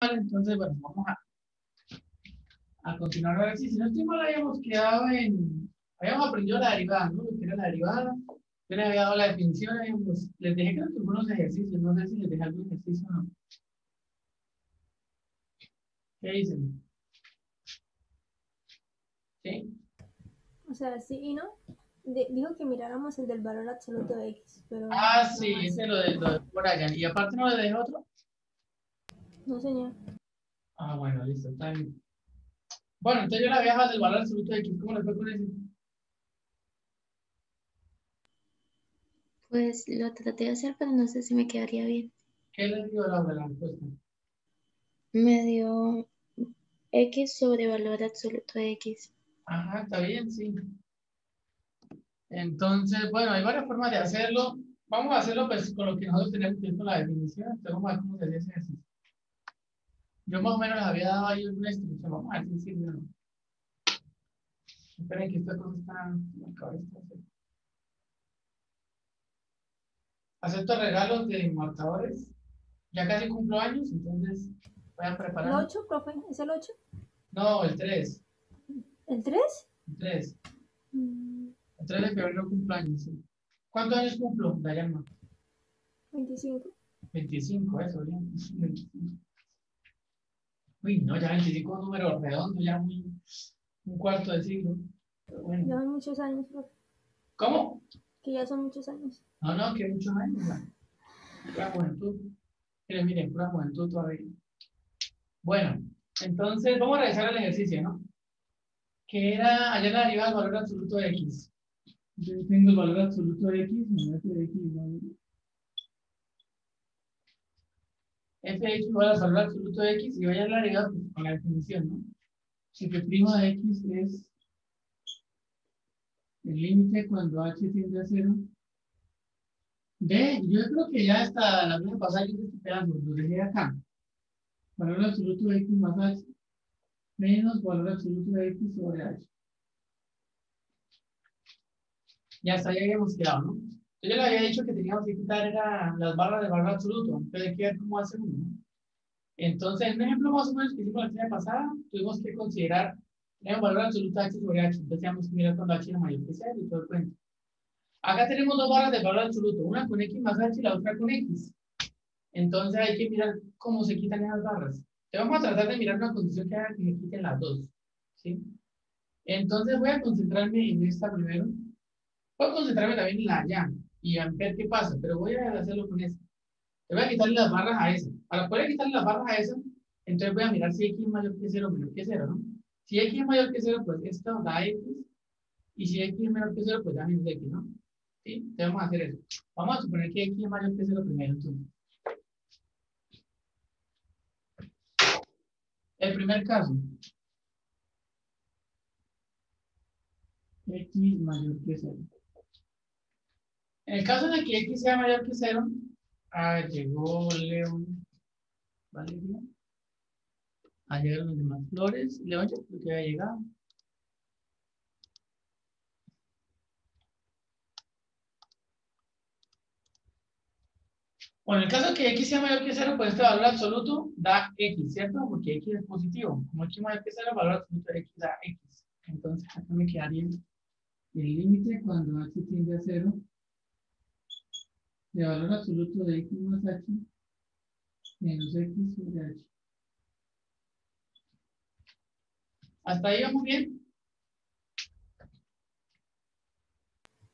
Vale, entonces, bueno, vamos a, a continuar ahora sí. Si no estoy mal, habíamos quedado en. Habíamos aprendido la derivada, ¿no? Lo que era la derivada. Yo les había dado la definición, habíamos, les dejé creo que algunos ejercicios, no sé si les dejé algún ejercicio o no. ¿Qué dicen? ¿Sí? O sea, sí y no. De- dijo que miráramos el del valor absoluto de X, pero... Ah, no sí, más. ese lo de, lo de Brian. Y aparte no le dejé otro. No, señor. Ah, bueno, listo, está bien. Bueno, entonces yo la había dejado del valor absoluto de X. ¿Cómo le fue con ese? Pues lo traté de hacer, pero no sé si me quedaría bien. ¿Qué le dio la respuesta? Me dio X sobre valor absoluto de X. Ajá, está bien, sí. Entonces, bueno, hay varias formas de hacerlo. Vamos a hacerlo pues, con lo que nosotros tenemos que ver con la definición. Entonces, vamos a ver cómo se hace ese ejercicio. Yo más o menos les había dado ahí una instrucción. Vamos a ver si sirve o no. Esperen que esta cosa está... haciendo. Acepto regalos de marcadores. Ya casi cumplo años, entonces vayan ¿El preparando. 8, profe? ¿Es el 8? No, el 3. ¿El 3? El 3. Mm, El 3 de febrero cumpleaños, sí. ¿Cuántos años cumplo, Dayana? 25. 25, eso, bien. 25. Uy, no, ya 25 es un número redondo, ya muy, un cuarto de siglo. Pero Ya bueno. son muchos años, profe. ¿Cómo? Que ya son muchos años. No, no, que muchos años. ya. Pura juventud. Miren, miren, pura juventud todavía. Bueno, entonces vamos a realizar el ejercicio, ¿no? Que era, allá la derivada del valor absoluto de x. Yo tengo el valor absoluto de x, me f de x igual. F de x igual al valor absoluto de x y vaya a derivada pues, con la definición, ¿no? Si f' de x es el límite cuando h tiende a cero Ve, yo creo que ya hasta la vez pasada yo este pedazo, lo dejé acá. Valor absoluto de x más h menos valor absoluto de x sobre h. Ya hasta ahí habíamos quedado, ¿no? Yo le había dicho que teníamos que quitar era las barras de valor absoluto, entonces hay que ver cómo hace uno, ¿no? Entonces, en un ejemplo más o menos que hicimos la clase pasada, tuvimos que considerar el valor absoluto h sobre h. Entonces, teníamos que mirar cuando h era mayor que 0 y todo el cuento. Acá tenemos dos barras de valor absoluto, una con x más h y la otra con x. Entonces hay que mirar cómo se quitan esas barras. Te vamos a tratar de mirar una condición que haga que se quiten las dos. ¿sí? Entonces voy a concentrarme en esta primero. Puedo concentrarme también en la allá y a ver qué pasa, pero voy a hacerlo con esta. Le voy a quitarle las barras a esa. Para poder quitarle las barras a esa, entonces voy a mirar si x es mayor que 0 o menor que 0, ¿no? Si x es mayor que 0, pues esto da x. Y si x es menor que 0, pues da menos x, ¿no? ¿Sí? Entonces vamos a hacer eso. Vamos a suponer que x es mayor que 0 primero. El primer caso. x mayor que 0. En el caso de que x sea mayor que 0, ah, llegó León. Valeria. Ah, llegaron los demás flores. León ya creo que había llegado. Bueno, en el caso de que x sea mayor que 0, pues este valor absoluto da x, ¿cierto? Porque x es positivo. Como x mayor que 0, el valor absoluto de x da x. Entonces, acá me quedaría el límite cuando h tiende a 0 de valor absoluto de x más h menos x sobre h. ¿Hasta ahí vamos bien?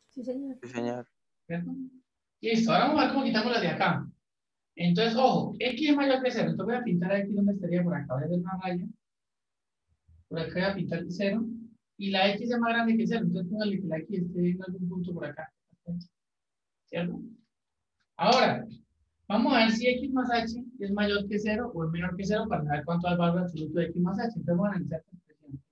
Sí, señor. Sí, señor. ¿Cierto? Listo, ahora vamos a ver cómo quitamos la de acá. Entonces, ojo, x es mayor que 0. Entonces voy a pintar aquí donde estaría por acá. Voy a hacer una raya. Por acá voy a pintar el 0. Y la x es más grande que 0. Entonces póngale que la x esté en algún punto por acá. ¿Cierto? Ahora, vamos a ver si x más h es mayor que 0 o es menor que 0 para saber cuánto es el valor absoluto de x más h. Entonces vamos a analizar esta expresión.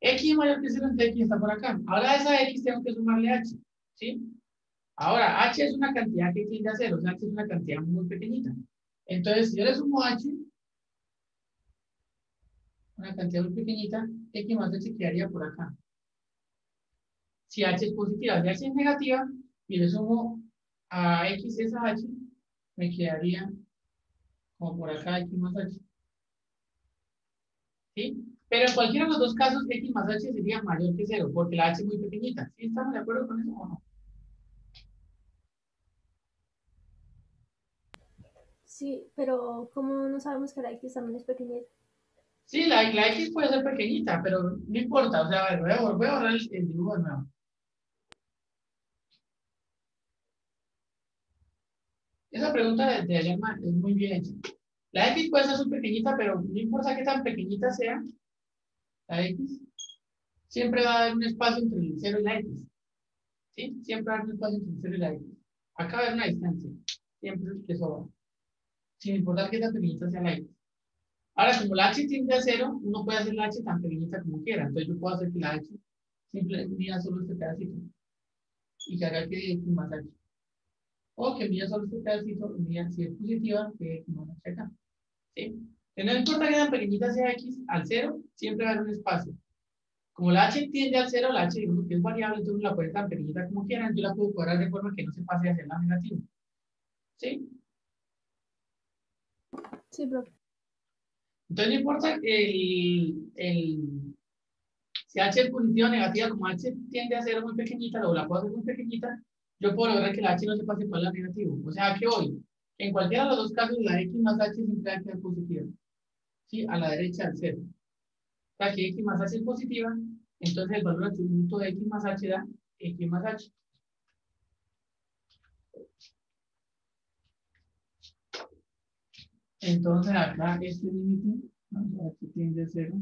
x mayor que 0, entonces x está por acá. Ahora a esa x tengo que sumarle h. ¿Sí? Ahora, h es una cantidad que tiende a 0, o sea, h es una cantidad muy pequeñita. Entonces, si yo le sumo h, una cantidad muy pequeñita, x más h quedaría por acá. Si h es positiva, si h es negativa, y le sumo a x esa h, me quedaría como por acá x más h. ¿Sí? Pero en cualquiera de los dos casos, x más h sería mayor que 0, porque la h es muy pequeñita. ¿Sí estamos de acuerdo con eso o no? Sí, pero ¿cómo no sabemos que la X también es pequeñita? Sí, la, la X puede ser pequeñita, pero no importa. O sea, a ver, voy a, voy a borrar el, el dibujo de nuevo. Esa pregunta de, de es muy bien hecha. La X puede ser súper pequeñita, pero no importa qué tan pequeñita sea, la X siempre va a haber un espacio entre el 0 y la X. ¿Sí? Siempre va a haber un espacio entre el 0 y la X. Acá va a haber una distancia. Siempre que sobra. Sin importar qué tan pequeñita sea la X. Ahora, como la H tiende a 0, uno puede hacer la H tan pequeñita como quiera. Entonces yo puedo hacer que la H simplemente mida solo este pedacito. Y que haga que X más H. O que mida solo este pedacito, mida si es positiva, que más H acá. ¿Sí? Que no importa que tan pequeñita sea X, al 0 siempre va a haber un espacio. Como la H tiende al 0, la H digamos que es variable, entonces la puede tan pequeñita como quieran, yo la puedo cuadrar de forma que no se pase hacia el lado negativo. ¿Sí? Sí, profe. Entonces no importa el, el, si H es positiva o negativa, como H tiende a ser muy pequeñita, o la puedo hacer muy pequeñita, yo puedo lograr que la H no se pase por el lado negativo. O sea, que hoy, en cualquiera de los dos casos, la X más H siempre va a quedar positiva. ¿Sí? A la derecha del cero. O sea, que X más H es positiva, entonces el valor absoluto de X más H da X más H. Entonces acá este límite, vamos a ver tiende a cero.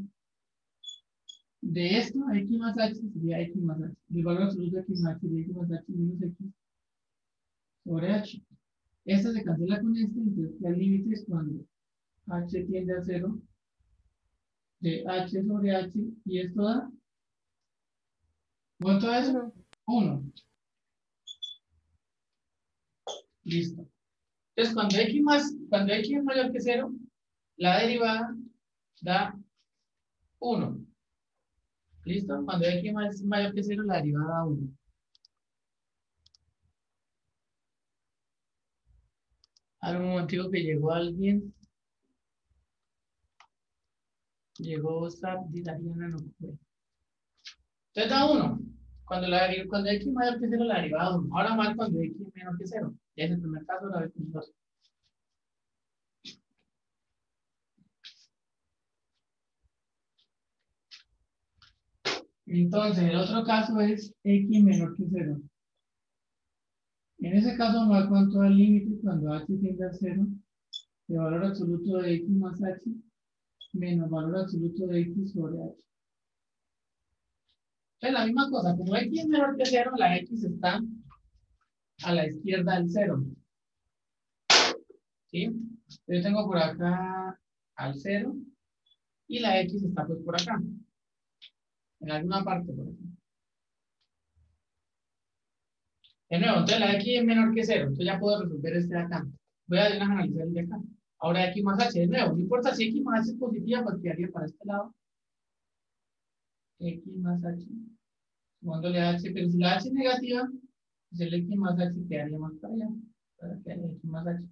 De esto, x más h sería x más h. El valor absoluto de x más h sería x más h menos x sobre h. Este se cancela con este, entonces el límite es cuando h tiende a cero de h sobre h y esto da ¿cuánto es? Uno. 1. Listo. Entonces, cuando x, más, cuando x es mayor que 0, la derivada da 1. ¿Listo? Cuando x es mayor que 0, la derivada da 1. Ahora un momentico que llegó alguien. Llegó Sabdi Dariana, no fue. Entonces da 1. Cuando, la, cuando x mayor que 0, la derivada da 1. Ahora más cuando x menor que 0. Ya es el primer caso, la vez con dos. Entonces, el otro caso es x menor que 0. En ese caso, me cuánto da el límite cuando h tiende a 0 de valor absoluto de x más h menos valor absoluto de x sobre h. Es la misma cosa, como x es menor que 0, la x está a la izquierda del 0. ¿Sí? Yo tengo por acá al 0 y la x está pues por acá. En alguna parte por aquí. De nuevo, entonces la x es menor que 0, entonces ya puedo resolver este de acá. Voy a analizar el de acá. Ahora x más h, de nuevo, no importa si x más h es positiva, pues quedaría para este lado. x más h, sumándole h, pero si la h es negativa, pues el x más h quedaría más para allá. Para que más h.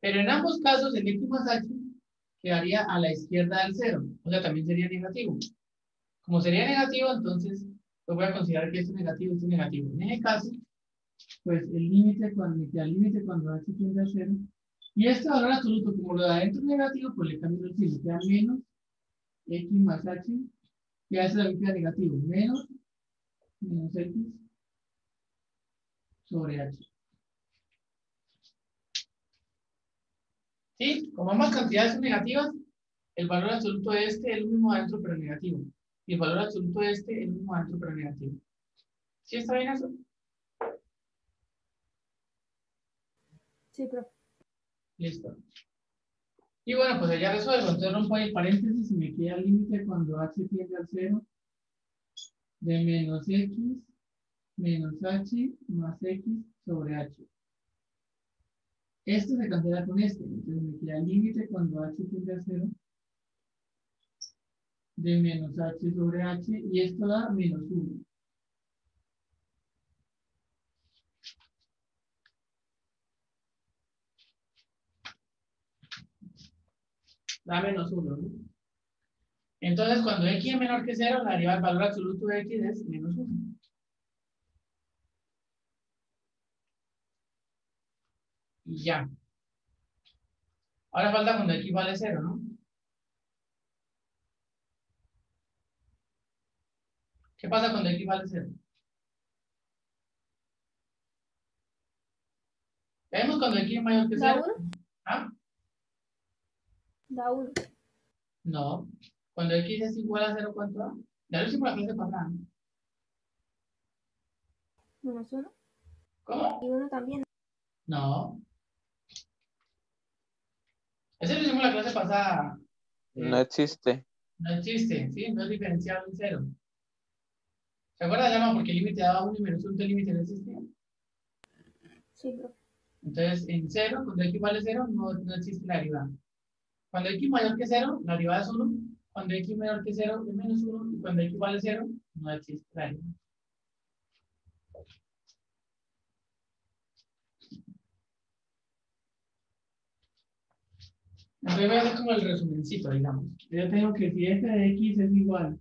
Pero en ambos casos, el x más h quedaría a la izquierda del 0. O sea, también sería negativo. Como sería negativo, entonces pues voy a considerar que esto es negativo, esto es negativo. En ese caso, pues el límite cuando el límite cuando h tiende a 0. Y este valor absoluto, como lo de adentro es negativo, pues le cambio el signo. Queda menos x más h, que hace la queda negativo. Menos, menos x sobre h. ¿Sí? Como ambas cantidades son negativas, el valor absoluto de este es el mismo adentro, pero negativo. Y el valor absoluto de este es mismo adentro, pero negativo. ¿Sí está bien eso? Sí, profe. Listo. Y bueno, pues ya resuelvo. Entonces rompo el paréntesis y me queda el límite cuando h tiende al 0 de menos x menos h más x sobre h. Este se cancela con este. Entonces me queda el límite cuando h tiende a 0 de menos h sobre h y esto da menos 1. da menos 1, ¿no? Entonces, cuando x es menor que 0, la derivada del valor absoluto de x es menos 1. Y ya. Ahora falta cuando x vale 0, ¿no? ¿Qué pasa cuando x vale 0? Vemos cuando x es mayor que ¿Da 0. 1? ¿Ah? Da 1. No. Cuando x es igual a 0, ¿cuánto da? Ya lo hicimos la clase pasada. ¿no? Menos 1. ¿Cómo? Y 1 también. No. Ese lo hicimos la clase pasada. No existe. No existe, ¿sí? No es diferenciable en 0. ¿Se acuerdan, Llama? Porque el límite daba 1 y menos 1, el límite no existía. Sí, profe. Entonces, en 0, cuando x vale 0, no, no existe la derivada. Cuando x mayor que 0, la derivada es 1. Cuando x menor que 0, es menos 1. Y cuando x vale 0, no existe la derivada. Entonces voy a hacer como el resumencito, digamos. Yo tengo que si f de x es igual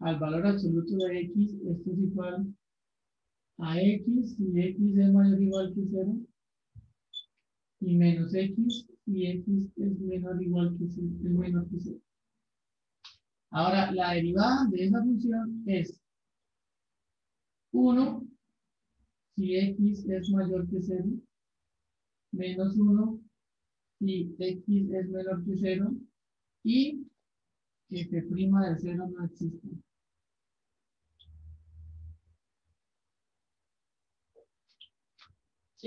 al valor absoluto de x, esto es igual a x si x es mayor o igual que 0 y menos x y x es menor o igual que 0, es menor que 0. Ahora, la derivada de esa función es 1 si x es mayor que 0 menos 1 si x es menor que 0 y f' de 0 no existe.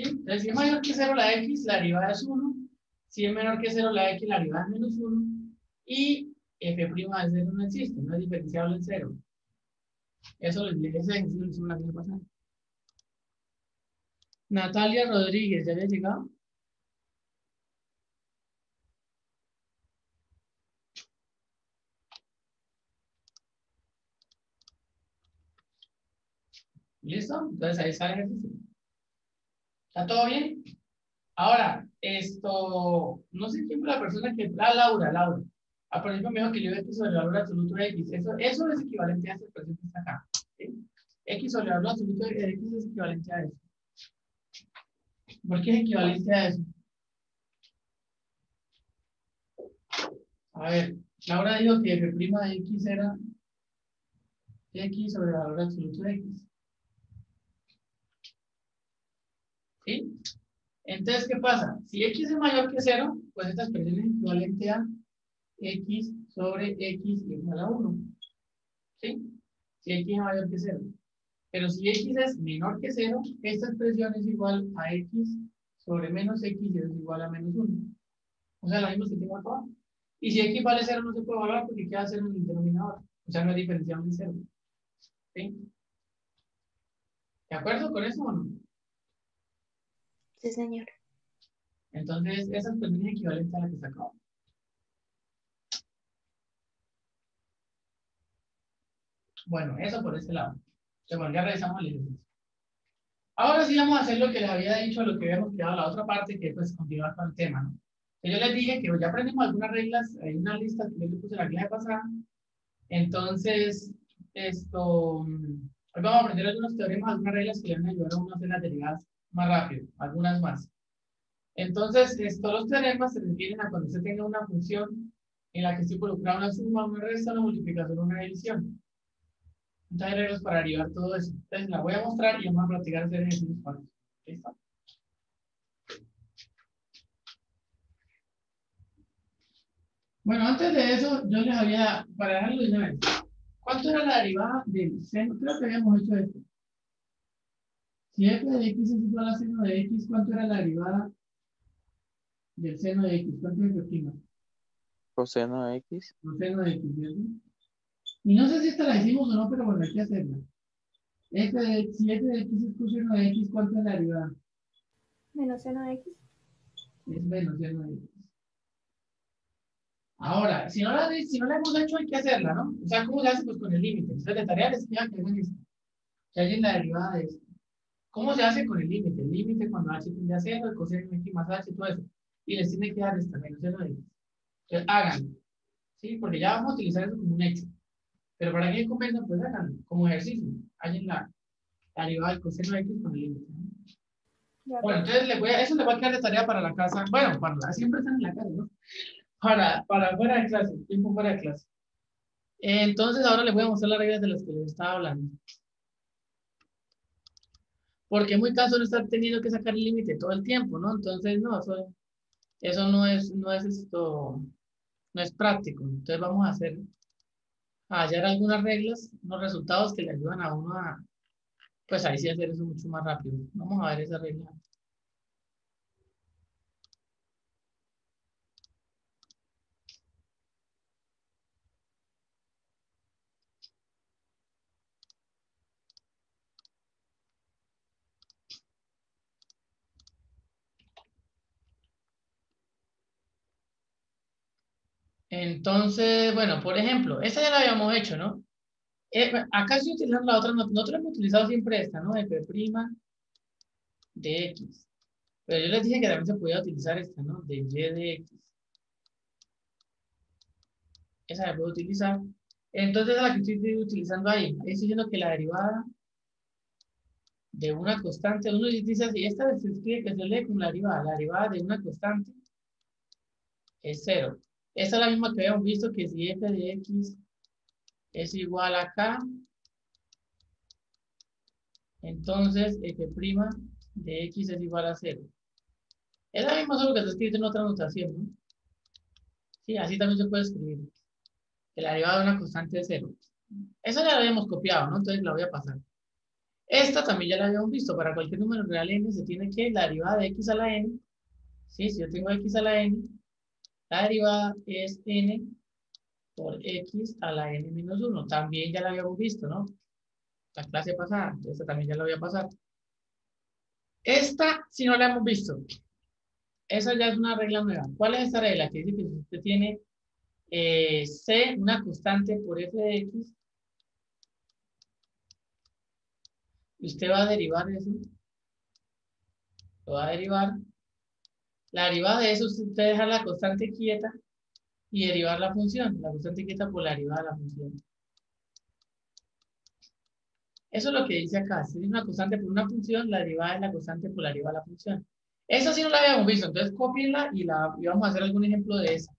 ¿Sí? Entonces, si es mayor que 0 la x, la derivada es 1. Si es menor que 0 la x, la derivada es menos 1. Y f' de 0 no existe, no es diferenciable en 0. Eso ese ejercicio lo hicimos la semana pasada. Natalia Rodríguez, ¿ya había llegado? ¿Listo? Entonces ahí está el ejercicio. ¿Está todo bien? Ahora, esto, no sé quién fue la persona que, ah, Laura, Laura. Ah, por ejemplo, me dijo que yo x sobre el valor absoluto de x. Eso, eso es equivalente a esta expresión que está acá. ¿sí? X sobre el valor absoluto de x es equivalente a eso. ¿Por qué es equivalente a eso? A ver, Laura dijo que f' de x era x sobre el valor absoluto de x. ¿Sí? Entonces, ¿qué pasa? Si x es mayor que 0, pues esta expresión es equivalente a x sobre x igual a 1. ¿Sí? Si x es mayor que 0. Pero si x es menor que 0, esta expresión es igual a x sobre menos x y es igual a menos 1. O sea, la misma que tengo acá. Y si x vale 0 no se puede evaluar porque queda 0 en el denominador. O sea, no es diferenciable en 0. ¿Sí? ¿De acuerdo con eso o no? Sí, señor. Entonces, esa expresión es equivalente a la que se acaba. Bueno, eso por ese lado. Bueno, ya revisamos el ejercicio. Ahora sí vamos a hacer lo que les había dicho, lo que habíamos quedado, la otra parte, que pues continuar con el tema, ¿no? Yo les dije que ya aprendimos algunas reglas, hay una lista que yo les puse la clase pasada. Entonces, esto, hoy vamos a aprender algunos teoremas, algunas reglas que le van a ayudar a uno a hacer las derivadas más rápido, algunas más. Entonces, estos los teoremas se refieren a cuando se tenga una función en la que se involucra una suma, una resta, una multiplicación, una división. Entonces, reglas para derivar todo eso. Entonces, la voy a mostrar y vamos a practicar hacer ejercicios para eso. ¿Listo? Bueno, antes de eso, yo les había, para dejarlo de una vez, ¿cuánto era la derivada del seno? Creo que habíamos hecho esto. Si f de x es igual a seno de x, ¿cuánto era la derivada del seno de x? ¿Cuánto es prima? Coseno de x. Coseno de x, ¿cierto? Y no sé si esta la hicimos o no, pero bueno, hay que hacerla. F de, si f de x es coseno de x, ¿cuánto es la derivada? Menos seno de x. Es menos seno de x. Ahora, si no, la, si no la hemos hecho, hay que hacerla, ¿no? O sea, ¿cómo se hace? Pues con el límite. Entonces, de tarea les pido que hagan esto. Que hagan la derivada de esto. ¿Cómo se hace con el límite? El límite cuando h tiende a 0, el coseno de x más h, todo eso. Y les tiene que dar esta menos 0 de x. Entonces, háganlo. ¿Sí? Porque ya vamos a utilizar eso como un hecho. Pero para que convenza, pues háganlo como ejercicio. Hallen la, derivada del coseno de x con el límite. ¿no? Bueno, entonces le voy a, eso le va a quedar de tarea para la casa. Bueno, para la, siempre están en la casa, ¿no? Para, para fuera de clase, tiempo fuera de clase. Entonces ahora les voy a mostrar las reglas de las que les estaba hablando. Porque en muy caso no estar teniendo que sacar el límite todo el tiempo, ¿no? Entonces, no, eso, eso no es, no es esto, no es práctico. Entonces vamos a hacer, a hallar algunas reglas, unos resultados que le ayudan a uno a, pues ahí sí hacer eso mucho más rápido. Vamos a ver esa regla. Entonces, bueno, por ejemplo, esta ya la habíamos hecho, ¿no? Eh, acá estoy utilizando la otra, no- nosotros hemos utilizado siempre esta, ¿no? F' de X. Pero yo les dije que también se podía utilizar esta, ¿no? De Y de X. Esa la puedo utilizar. Entonces, la que estoy utilizando ahí, ahí estoy diciendo que la derivada de una constante, uno dice así, esta se escribe que se lee como la derivada, la derivada de una constante es cero. Esta es la misma que habíamos visto que si f de x es igual a k, entonces f' de x es igual a 0. Es la misma solo que está escrito en otra notación, ¿no? Sí, así también se puede escribir. Que la derivada de una constante es 0. Esa ya la habíamos copiado, ¿no? Entonces la voy a pasar. Esta también ya la habíamos visto. Para cualquier número real n se tiene que la derivada de x a la n. ¿sí? Si yo tengo x a la n, la derivada es n por x a la n menos 1. También ya la habíamos visto, ¿no? La clase pasada. Esta también ya la voy a pasar. Esta, si no la hemos visto. Esa ya es una regla nueva. ¿Cuál es esta regla? Que dice que si usted tiene eh, c, una constante por f de x, usted va a derivar eso, lo va a derivar, la derivada de eso es usted deja la constante quieta y derivar la función, la constante quieta por la derivada de la función. Eso es lo que dice acá, si es una constante por una función, la derivada es la constante por la derivada de la función. Esa sí no la habíamos visto, entonces copienla y, vamos a hacer algún ejemplo de esa.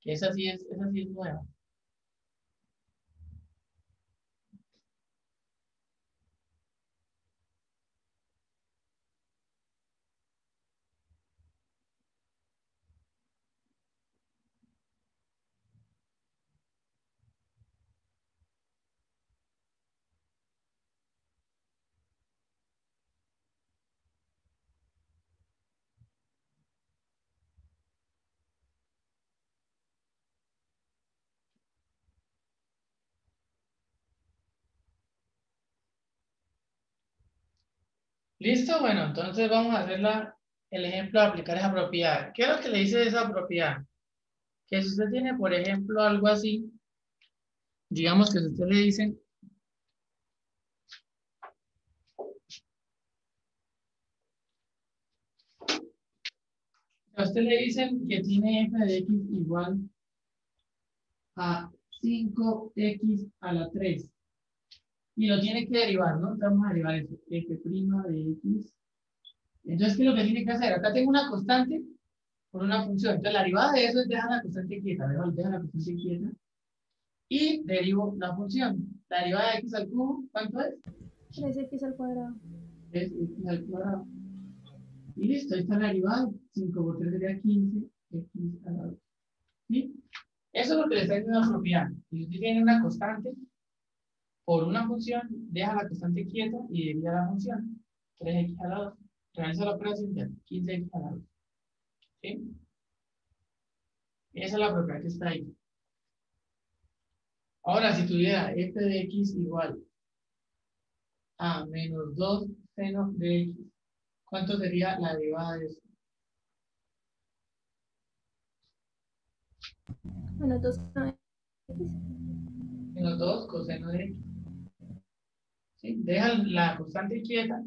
Que esa sí es nueva. ¿Listo? Bueno, entonces vamos a hacer la, el ejemplo de aplicar esa propiedad. ¿Qué es lo que le dice esa propiedad? Que si usted tiene, por ejemplo, algo así, digamos que si usted le dicen, a usted le dicen que tiene f de x igual a 5x a la 3. Y lo tiene que derivar, ¿no? Entonces vamos a derivar eso. f' de x. Entonces, ¿qué es lo que tiene que hacer? Acá tengo una constante por una función. Entonces, la derivada de eso es dejar la constante quieta. Dejo, dejo la constante quieta. Y derivo la función. La derivada de x al cubo, ¿cuánto es? 3x al cuadrado. Es x al cuadrado. Y listo, ahí está la derivada. 5 por 3 sería 15, x a la 2. ¿Sí? Eso es lo que le está diciendo la propiedad. Si usted tiene una constante por una función, deja la constante quieta y deriva la función. 3x a la 2. Realiza la operación ya, 15x a la 2. ¿Sí? Esa es la propiedad que está ahí. Ahora, si tuviera f de x igual a menos 2 seno de x, ¿cuánto sería la derivada de eso? Menos 2 con x. Menos 2 coseno de x. Deja la constante quieta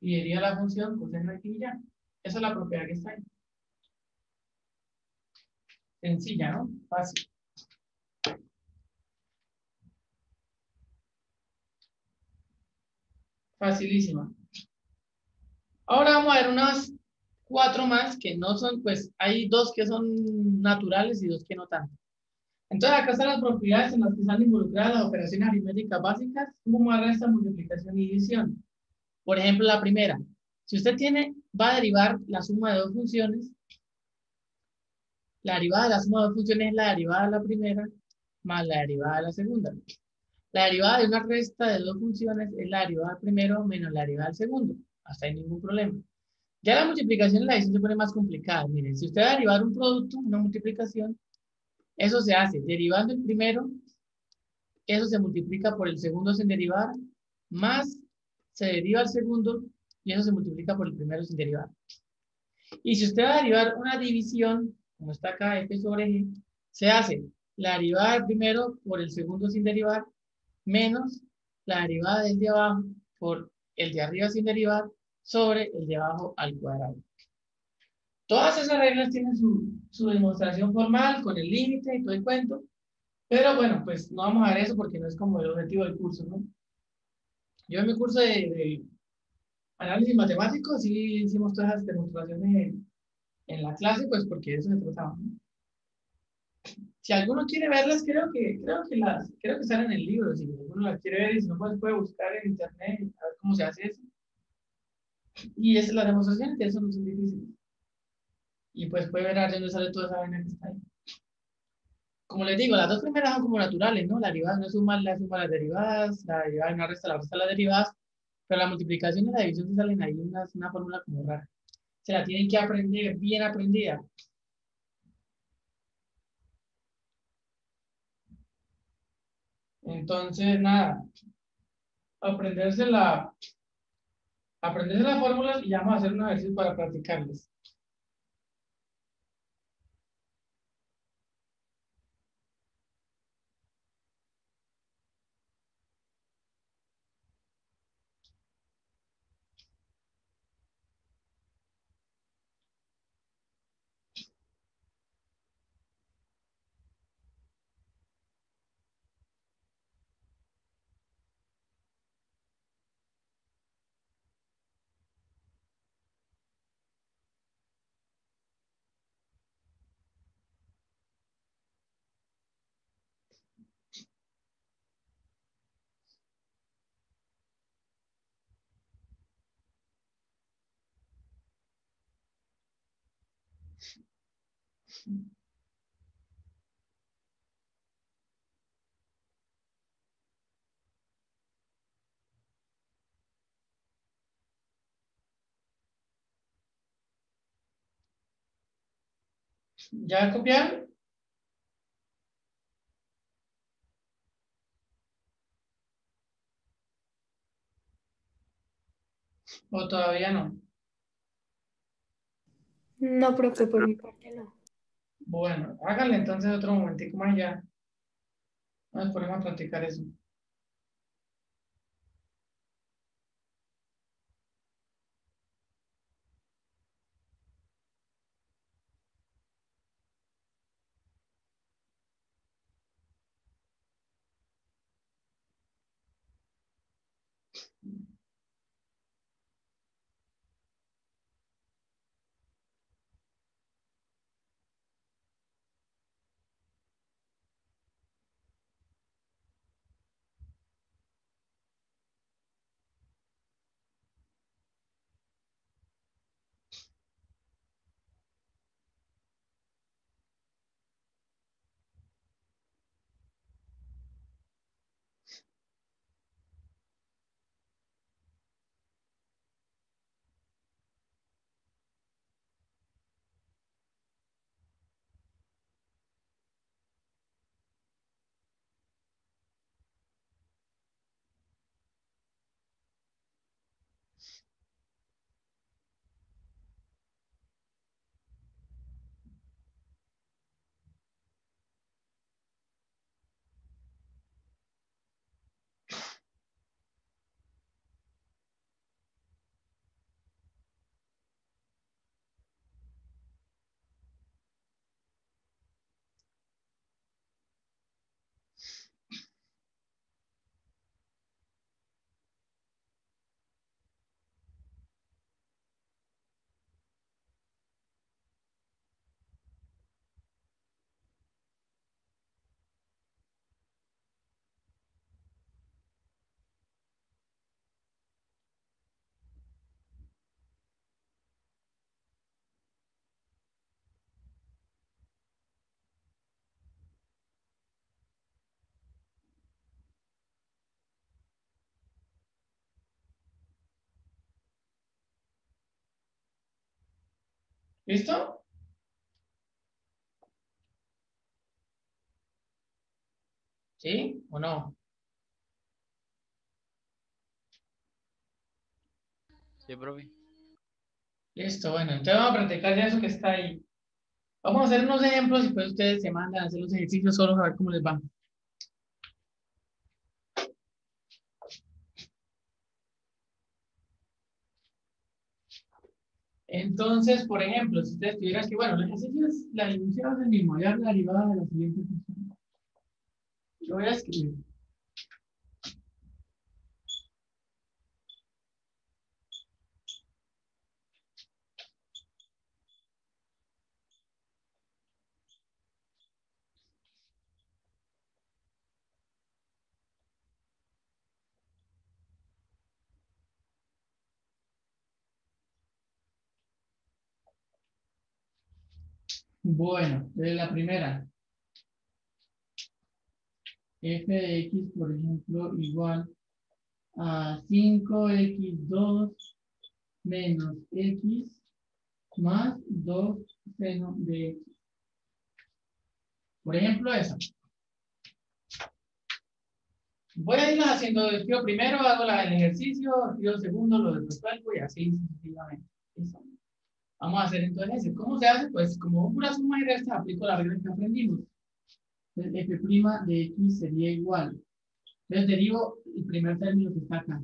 y deriva la función coseno de ya. Esa es la propiedad que está ahí. Sencilla, ¿no? Fácil. Facilísima. Ahora vamos a ver unas cuatro más que no son, pues hay dos que son naturales y dos que no tanto. Entonces acá están las propiedades en las que están involucradas las operaciones aritméticas básicas, como resta, multiplicación y división. Por ejemplo, la primera. Si usted tiene, va a derivar la suma de dos funciones, la derivada de la suma de dos funciones es la derivada de la primera más la derivada de la segunda. La derivada de una resta de dos funciones es la derivada del primero menos la derivada del segundo. Hasta ahí ningún problema. Ya la multiplicación y la división se pone más complicada. Miren, si usted va a derivar un producto, una multiplicación, eso se hace derivando el primero, eso se multiplica por el segundo sin derivar, más se deriva el segundo y eso se multiplica por el primero sin derivar. Y si usted va a derivar una división, como está acá, f sobre g, se hace la derivada del primero por el segundo sin derivar, menos la derivada del de abajo por el de arriba sin derivar, sobre el de abajo al cuadrado. Todas esas reglas tienen su, su demostración formal con el límite y todo el cuento, pero bueno, pues no vamos a ver eso porque no es como el objetivo del curso, ¿no? Yo en mi curso de, de análisis matemático sí hicimos todas las demostraciones en, en la clase, pues porque eso se trataba, ¿no? Si alguno quiere verlas, creo que, creo que las, creo que están en el libro, si alguno las quiere ver y si no, pues puede buscar en internet a ver cómo se hace eso. Y es la demostración, que eso no son difíciles. Y pues puede ver a dónde sale toda esa vaina que está ahí. Como les digo, las dos primeras son como naturales, ¿no? La derivada no suma la suma las derivadas, la derivada no resta la resta las derivadas, pero la multiplicación y la división se salen ahí una, una fórmula como rara. Se la tienen que aprender bien aprendida. Entonces, nada, aprenderse la, aprenderse las fórmulas y ya vamos a hacer un ejercicio para practicarles. ¿Ya copiaron? ¿O todavía no? No, profe, por mi parte no. Bueno, háganle entonces otro momentico más ya. Nos ponemos a practicar eso. ¿Listo? ¿Sí o no? Sí, profe. Listo, bueno, entonces vamos a practicar ya eso que está ahí. Vamos a hacer unos ejemplos y pues ustedes se mandan a hacer los ejercicios solos a ver cómo les va. Entonces, por ejemplo, si ustedes tuvieran que, bueno, el ejercicio es la dilución es el mismo, hallar la derivada de la siguiente función. Lo voy a escribir. Bueno, la primera. f de x, por ejemplo, igual a 5x2 menos x más 2 seno de x. Por ejemplo, esa. Voy a irlas haciendo, yo primero hago la del ejercicio, yo segundo lo del y así sucesivamente. ¿Listo? Vamos a hacer entonces ese. ¿Cómo se hace? Pues como pura suma y resta, aplico la regla que aprendimos. Entonces, f' de x sería igual. Entonces derivo el primer término que está acá.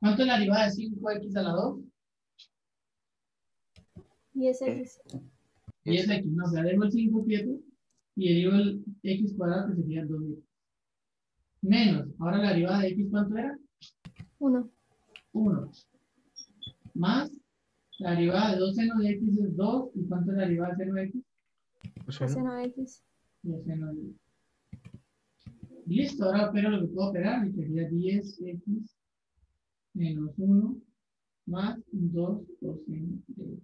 ¿Cuánto es la derivada de 5x a la 2? 10x. 10x, no, o sea, derivo el 5 quieto y derivo el x cuadrado que sería 2x. Menos, ahora la derivada de x, ¿cuánto era? 1. 1. Más, la derivada de 2 seno de x es 2. ¿Y cuánto es la derivada de seno de x? Coseno de x. 2 seno de x. Listo, ahora opero lo que puedo operar, y sería 10x menos 1 más 2 coseno de x.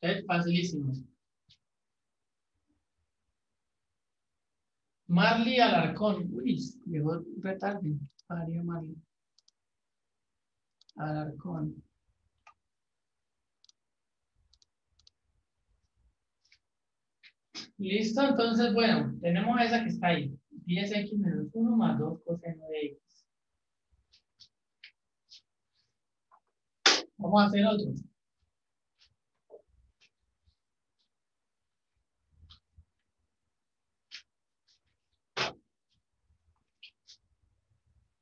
Es facilísimo. Marley Alarcón. Uy, llegó retarde. María Marley. Alarcón. Listo, entonces, bueno, tenemos esa que está ahí. 10x menos 1 más 2 coseno de x. Vamos a hacer otro.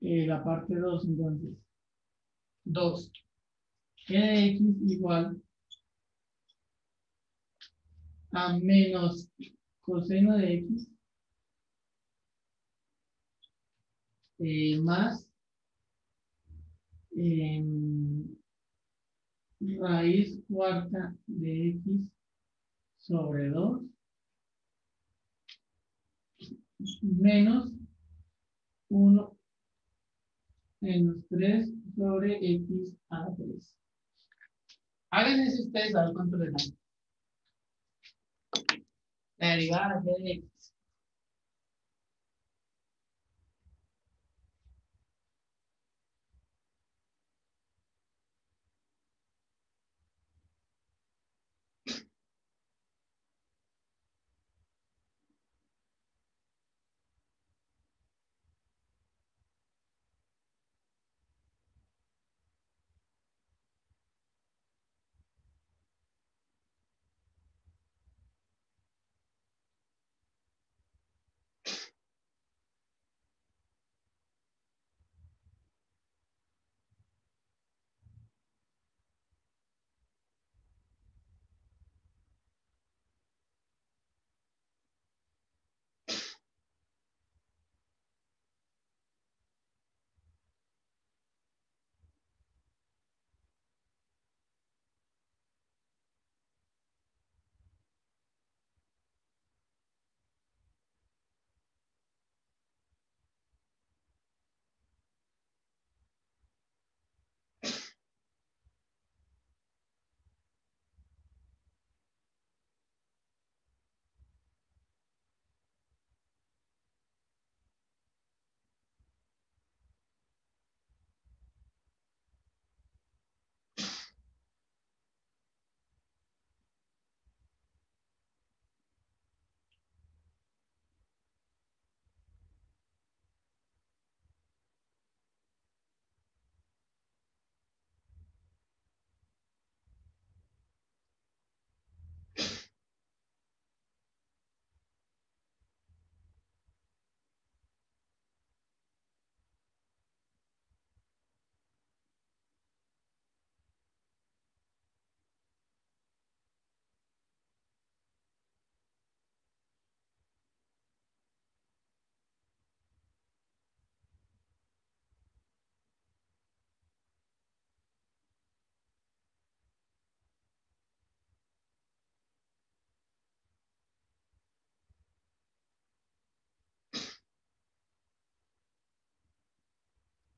Eh, la parte 2, entonces. 2. E de x igual a menos coseno de x eh, más em, raíz cuarta de x sobre 2 menos 1 menos 3 sobre x a 3. Háganse eso ustedes a ver cuánto les dan. La derivada de x.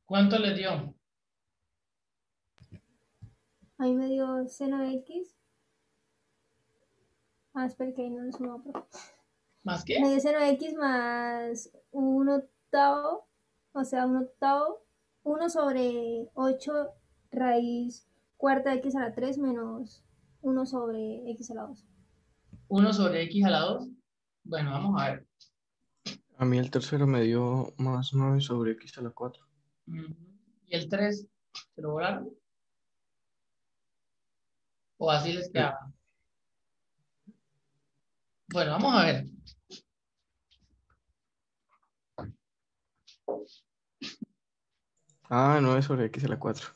¿Cuánto le dio? Ahí me dio seno de x. Ah, espera que ahí no lo sumó. ¿Más Me qué? dio seno de x más un octavo, o sea, un octavo, 1 sobre 8 raíz cuarta de x a la 3 menos 1 sobre x a la 2. 1 sobre x a la 2. Bueno, vamos a ver. A mí el tercero me dio más 9 sobre x a la 4. ¿Y el 3? ¿Se lo volaron? ¿O así les quedaba? Bueno, vamos a ver. Ah, 9 sobre x a la 4.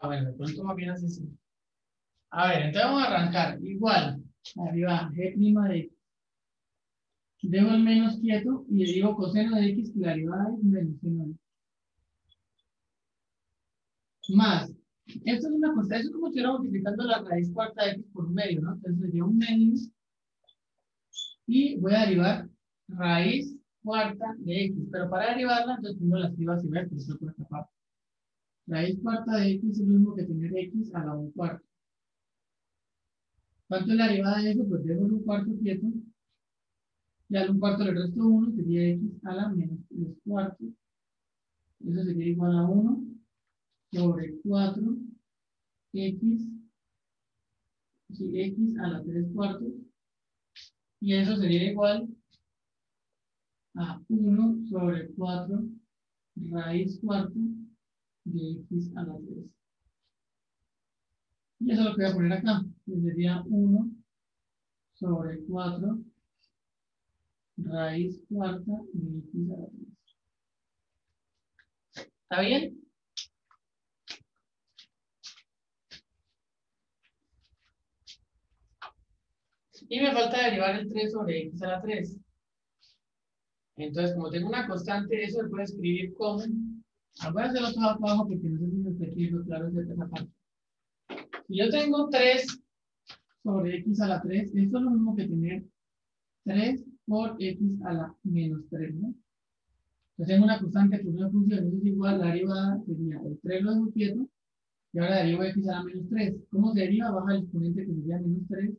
Ah, bueno, de pronto más bien así sí. A ver, entonces vamos a arrancar. Igual, arriba, g' de. Dejo el menos quieto y le digo coseno de x derivada es menos seno de x. Más. Esto es una cosa, eso es como si estuviera multiplicando la raíz cuarta de x por un medio, ¿no? Entonces sería un medio. Y voy a derivar raíz cuarta de x. Pero para derivarla, entonces primero la escribo así, ¿ves? Por eso por esta parte. Raíz cuarta de x es lo mismo que tener x a la 1 cuarta. ¿Cuánto es la derivada de eso? Pues dejo el 1 cuarto quieto. Y al 1 cuarto le resto 1, sería x a la menos 3 cuartos. Eso sería igual a 1 sobre 4 x, sí, x a la 3 cuartos. Y eso sería igual a 1 sobre 4 raíz cuarta de x a la 3. Y eso es lo que voy a poner acá, que sería 1 sobre 4 raíz cuarta de x a la 3. ¿Está bien? Y me falta derivar el 3 sobre x a la 3. Entonces, como tengo una constante, eso se puede escribir como... Ah, Voy a hacerlo todo abajo porque no sé si me está quedando claro esa esa parte. Si yo tengo 3 sobre x a la 3, esto es lo mismo que tener 3 por x a la menos 3, ¿no? Entonces tengo una constante por una función, eso es igual, la derivada sería el 3 lo dejo y ahora derivo x a la menos 3. ¿Cómo se deriva? Baja el exponente que sería menos 3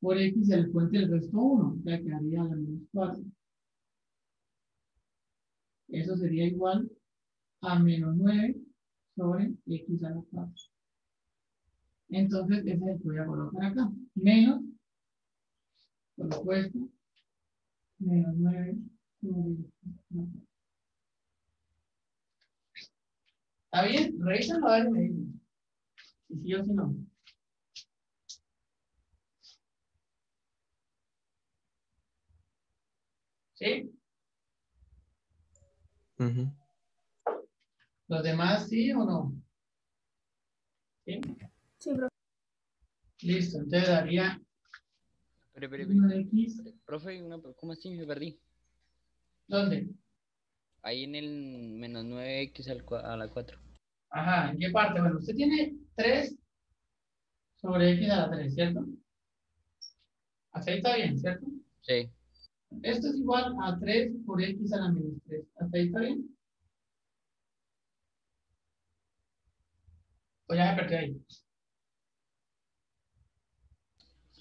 por x el exponente del resto 1, ya quedaría la menos 4. Eso sería igual a menos 9 sobre x a la 4. Entonces, ese es el que voy a colocar acá. Menos, por lo opuesto, menos 9 sobre x a la 4. ¿Está bien? Revísenlo a ver y me dicen. Si sí o si no. ¿Sí? Ujú. ¿Los demás sí o no? ¿Sí? Sí, profe. Listo, entonces daría Pero, pero, 1 pero, profe, una, ¿cómo así? Me perdí. ¿Dónde? Ahí en el menos 9x al a la 4. Ajá, ¿en qué parte? Bueno, usted tiene 3 sobre x a la 3, ¿cierto? Hasta ahí está bien, ¿cierto? Sí. Esto es igual a 3 por x a la menos 3. ¿Hasta ahí está bien? O ya se perdió ahí.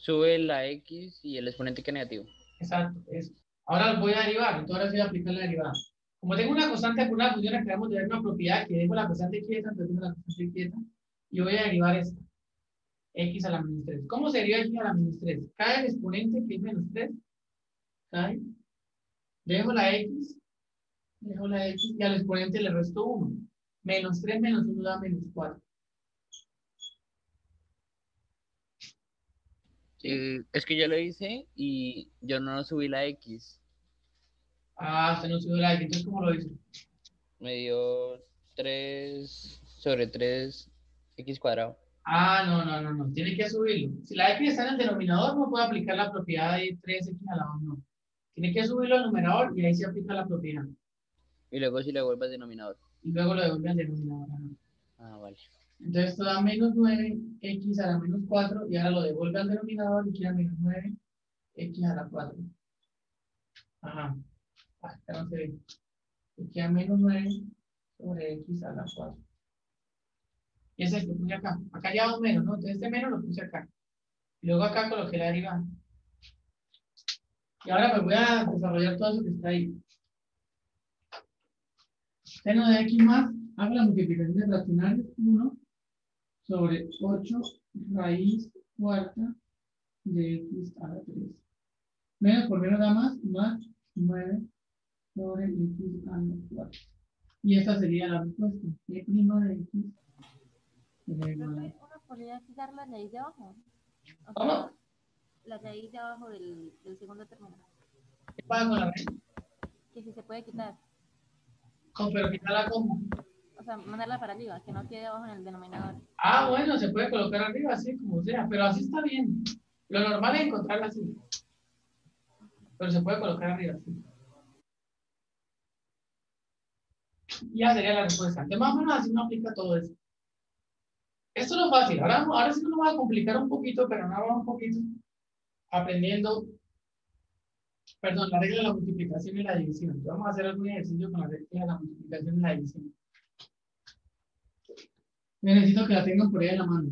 Sube la x y el exponente que negativo. Exacto, eso. Ahora los voy a derivar, entonces ahora sí voy a aplicar la derivada. Como tengo una constante por una función, esperamos tener una propiedad que dejo la constante quieta, entonces tengo la constante quieta, y voy a derivar esta. x a la menos 3. ¿Cómo se deriva x a la menos 3? Cae el exponente que es menos 3, cae, dejo la x, dejo la x, y al exponente le resto 1. Menos 3 menos 1 da menos 4. Eh, es que yo lo hice y yo no subí la x. Ah, usted no subió la x, entonces ¿cómo lo hizo? Me dio 3 sobre 3 x cuadrado. Ah, no, no, no, no. Tiene que subirlo. Si la x está en el denominador, no puede aplicar la propiedad de 3x a la 2, no. Tiene que subirlo al numerador y ahí se aplica la propiedad. Y luego si le vuelvo al denominador. Y luego lo devuelve al denominador. Ah, vale. Entonces esto da menos 9x a la menos 4 y ahora lo devuelve al denominador y queda menos 9x a la 4. Ajá. Acá no se ve. Y queda menos 9 sobre x a la 4. Y ese que puse acá. Acá ya un menos, ¿no? Entonces este menos lo puse acá. Y luego acá coloqué la derivada. Y ahora me voy a desarrollar todo eso que está ahí. Seno de x más, hago la multiplicación de fraccionarios 1 sobre 8 raíz cuarta de x a la 3. Menos por menos da más, más 9 sobre x a la 4. Y esta sería la respuesta. E prima de x Uno podría quitar la raíz de abajo. O la raíz de abajo del, del segundo término. ¿Qué pasa con la raíz? Que si se puede quitar. Con, pero quitarla como. O sea, mandarla para arriba, que no quede abajo en el denominador. Ah, bueno, se puede colocar arriba, así como sea, pero así está bien. Lo normal es encontrarla así. Pero se puede colocar arriba, sí. Ya sería la respuesta. De más o menos así no aplica todo eso. Esto es lo fácil. Ahora, ahora sí nos vamos a complicar un poquito, pero no vamos un poquito aprendiendo, perdón, la regla de la multiplicación y la división. Vamos a hacer algún ejercicio con la regla de la multiplicación y la división. Necesito que la tengan por ahí en la mano.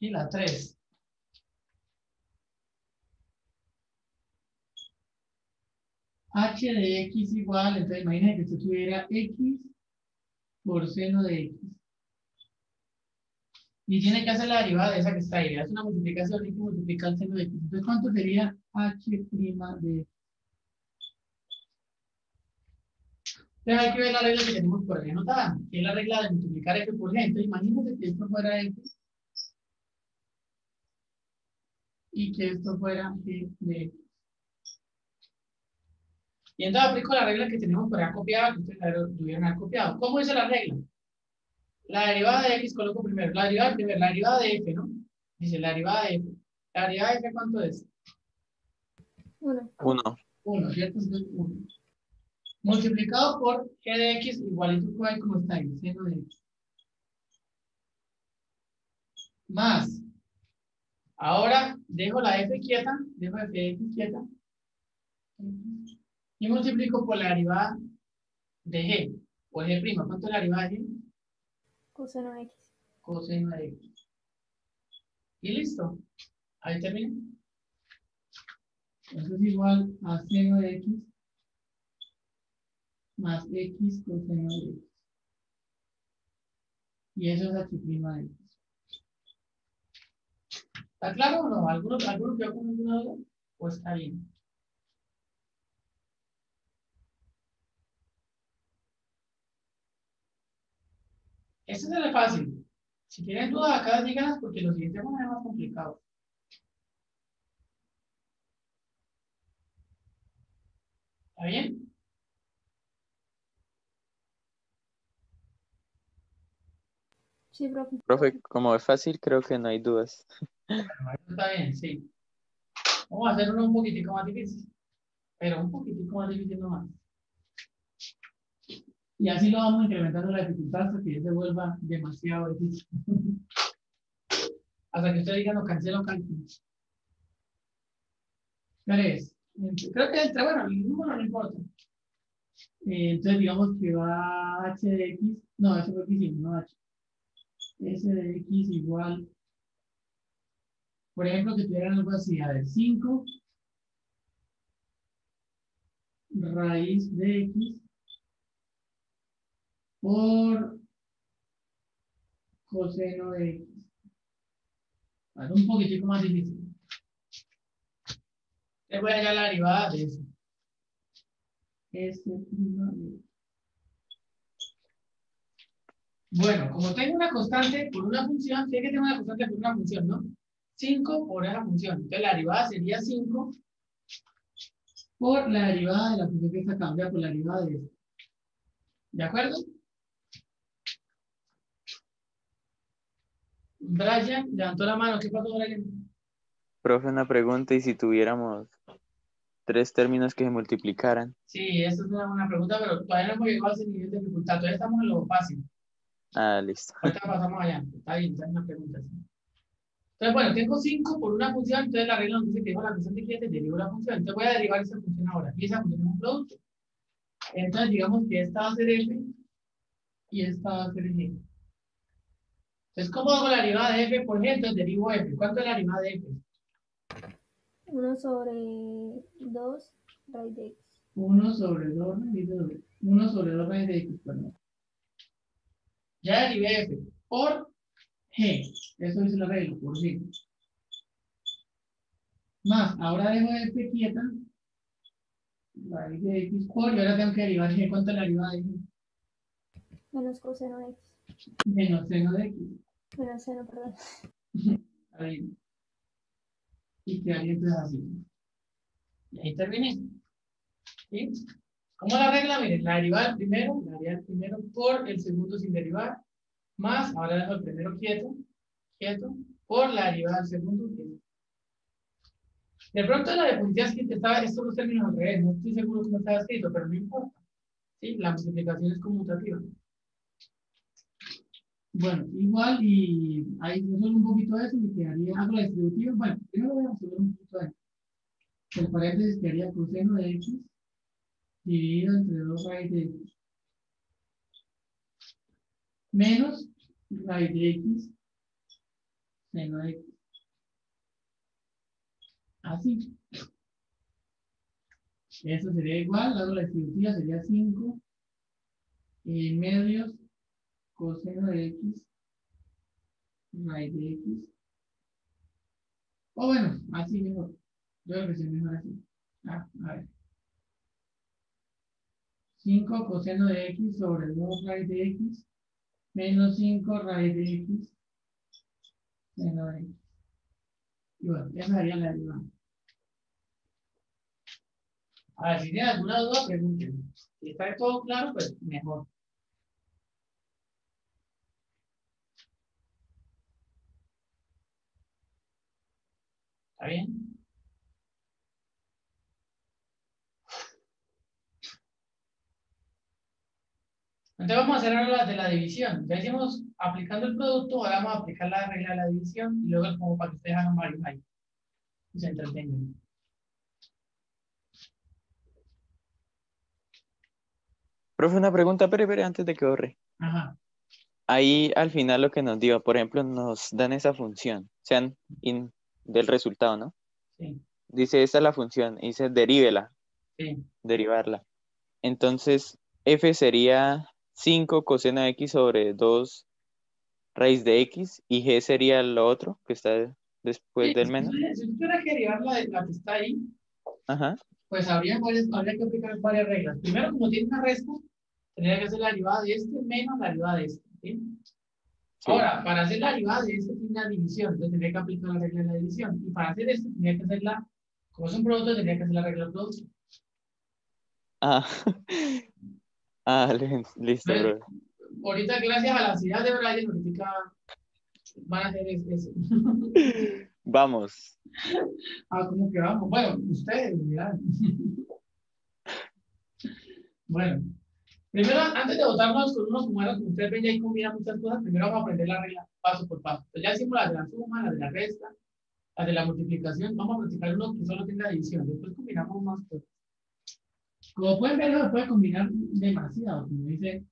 Y la 3. h de x igual, entonces imagínate que esto tuviera x por seno de x. Y tiene que hacer la derivada de esa que está ahí. Es una multiplicación y que multiplicar el seno de x. Entonces, ¿cuánto sería h' de x? Entonces hay que ver la regla que tenemos por ahí anotada, que es la regla de multiplicar f por g. Entonces, imagínate que esto fuera x y que esto fuera g de x. Y entonces aplico la regla que tenemos por ahí copiada, que ustedes la tuvieron copiado. ¿Cómo dice la regla? La derivada de x coloco primero. La derivada primero, la derivada de f, ¿no? Dice la derivada de f. ¿La derivada de f cuánto es? Uno. 1. 1, ¿cierto? Entonces 1. Multiplicado por g de x igualito hay como está ahí, seno de x. Más. Ahora dejo la f quieta, dejo f de x quieta. Y multiplico por la derivada de g, o g'. ¿Cuánto es la derivada de g? Coseno de x. coseno de x. Y listo. Ahí termina. Eso es igual a seno de x más x coseno de x. Y eso es h' de x. ¿Está claro o no? ¿Alguno, alguno quedó con alguna duda? ¿O está bien? Este es el fácil. Si tienen dudas acá, díganlas porque los siguientes van a ser más complicados. ¿Está bien? Sí, profe. Profe, como es fácil, creo que no hay dudas. Bueno, está bien, sí. Vamos a hacer uno un poquitico más difícil. Pero un poquitico más difícil nomás. Y así lo vamos incrementando la dificultad hasta que se vuelva demasiado difícil. hasta que usted diga no cancelo cálculos. Tres. Creo que entre, bueno, el número no importa. Eh, entonces digamos que va h de x, no, eso fue hicimos, no h. s de x igual, por ejemplo, que tuvieran algo así, a ver, 5 raíz de x por coseno de x. Ver, un poquitico más difícil. Le voy a hallar la derivada de eso. X. Bueno, como tengo una constante por una función, tiene que tener una constante por una función, ¿no? 5 por esa función. Entonces la derivada sería 5 por la derivada de la función que está cambiada por la derivada de esta. ¿De acuerdo? Brian levantó la mano. ¿Qué pasó, Brian? Profe, una pregunta, y si tuviéramos tres términos que se multiplicaran. Sí, esa es una, una pregunta, pero todavía no hemos llegado a ese nivel de dificultad. Todavía estamos en lo fácil. Ah, listo. Ahorita pasamos allá. Está bien, esa es una pregunta. sí. Entonces, bueno, tengo 5 por una función, entonces la regla nos dice que dejo la función de cliente, derivo la función. Entonces voy a derivar esa función ahora. Y esa función es un producto. Entonces, digamos que esta va a ser f y esta va a ser g. Entonces, ¿cómo hago la derivada de f por g? Entonces derivo f. ¿Cuánto es la derivada de f? 1 sobre 2 raíz de x. 1 sobre 2 raíz de 2. 1 sobre 2 raíz de x, perdón. Ya derivé f por g. Eso dice la regla, por g. Más, ahora dejo f quieta. Raíz de x por, y ahora tengo que derivar g. ¿Cuánto es la derivada de g? Menos coseno de x. Menos seno de x. Menos seno, perdón. Ahí. Y entonces así. Y ahí terminé. ¿Sí? ¿Cómo la regla? Miren, la derivada primero, la derivada primero por el segundo sin derivar, más, ahora dejo el primero quieto, quieto, por la derivada del segundo quieto. De pronto la diapositiva es que estaba estos dos términos al revés, no estoy seguro cómo estaba escrito, pero no importa. ¿Sí? La multiplicación es conmutativa. Bueno, igual y ahí resuelvo un poquito eso, me quedaría, hago la distributiva, bueno, primero voy a resolver un poquito eso. El paréntesis quedaría coseno de x dividido entre 2 raíz de x. Menos raíz de x seno de x. Así. Eso sería igual, hago la distributiva, sería 5 y medios coseno de x raíz de x. O bueno, así mejor. Yo creo que mejor así. Ah, a ver. 5 coseno de x sobre 2 raíz de x menos 5 raíz de x seno de x. Y bueno, esa sería la derivada. A ver, si tienen alguna duda, pregunten. Si está todo claro, pues mejor. ¿Está bien? Entonces vamos a hacer ahora la de la división. Ya hicimos aplicando el producto, ahora vamos a aplicar la regla de la división y luego como para que ustedes hagan varios ahí. Y se entretengan. Profe, una pregunta, pero, pero antes de que borre. Ajá. Ahí al final lo que nos dio, por ejemplo, nos dan esa función, sean in del resultado, ¿no? Sí, Dice, esta es la función, y dice, derívela, sí. derivarla. Entonces, f sería 5 coseno de x sobre 2 raíz de x, y g sería lo otro, que está después Sí, del menos. Si tú tuvieras que derivar la, de- la que está ahí, Ajá. pues habría, varias, habría que aplicar varias reglas. Primero, como tiene una resta, tendría que hacer la derivada de este menos la derivada de este. ¿sí? Sí. Ahora, para hacer la derivada de este tiene una división, entonces tendría que aplicar la regla de la división. Y para hacer esto tendría que hacer la, como es un producto, tendría que hacer la regla del producto. Ah, ah, li- listo, bro. Ahorita, gracias a la ciudad de Brian, ahorita van a hacer es- eso. Vamos. Ah, ¿cómo que vamos? Bueno, ustedes, mirad. Bueno, primero, antes de votarnos con unos humanos, como ustedes ven, ya ahí combinan muchas cosas, primero vamos a aprender la regla paso por paso. Entonces, ya hicimos las de la suma, las de la resta, las de la multiplicación, vamos a practicar uno que solo tenga división, después combinamos más cosas. Como pueden ver, se puede combinar demasiado, como dice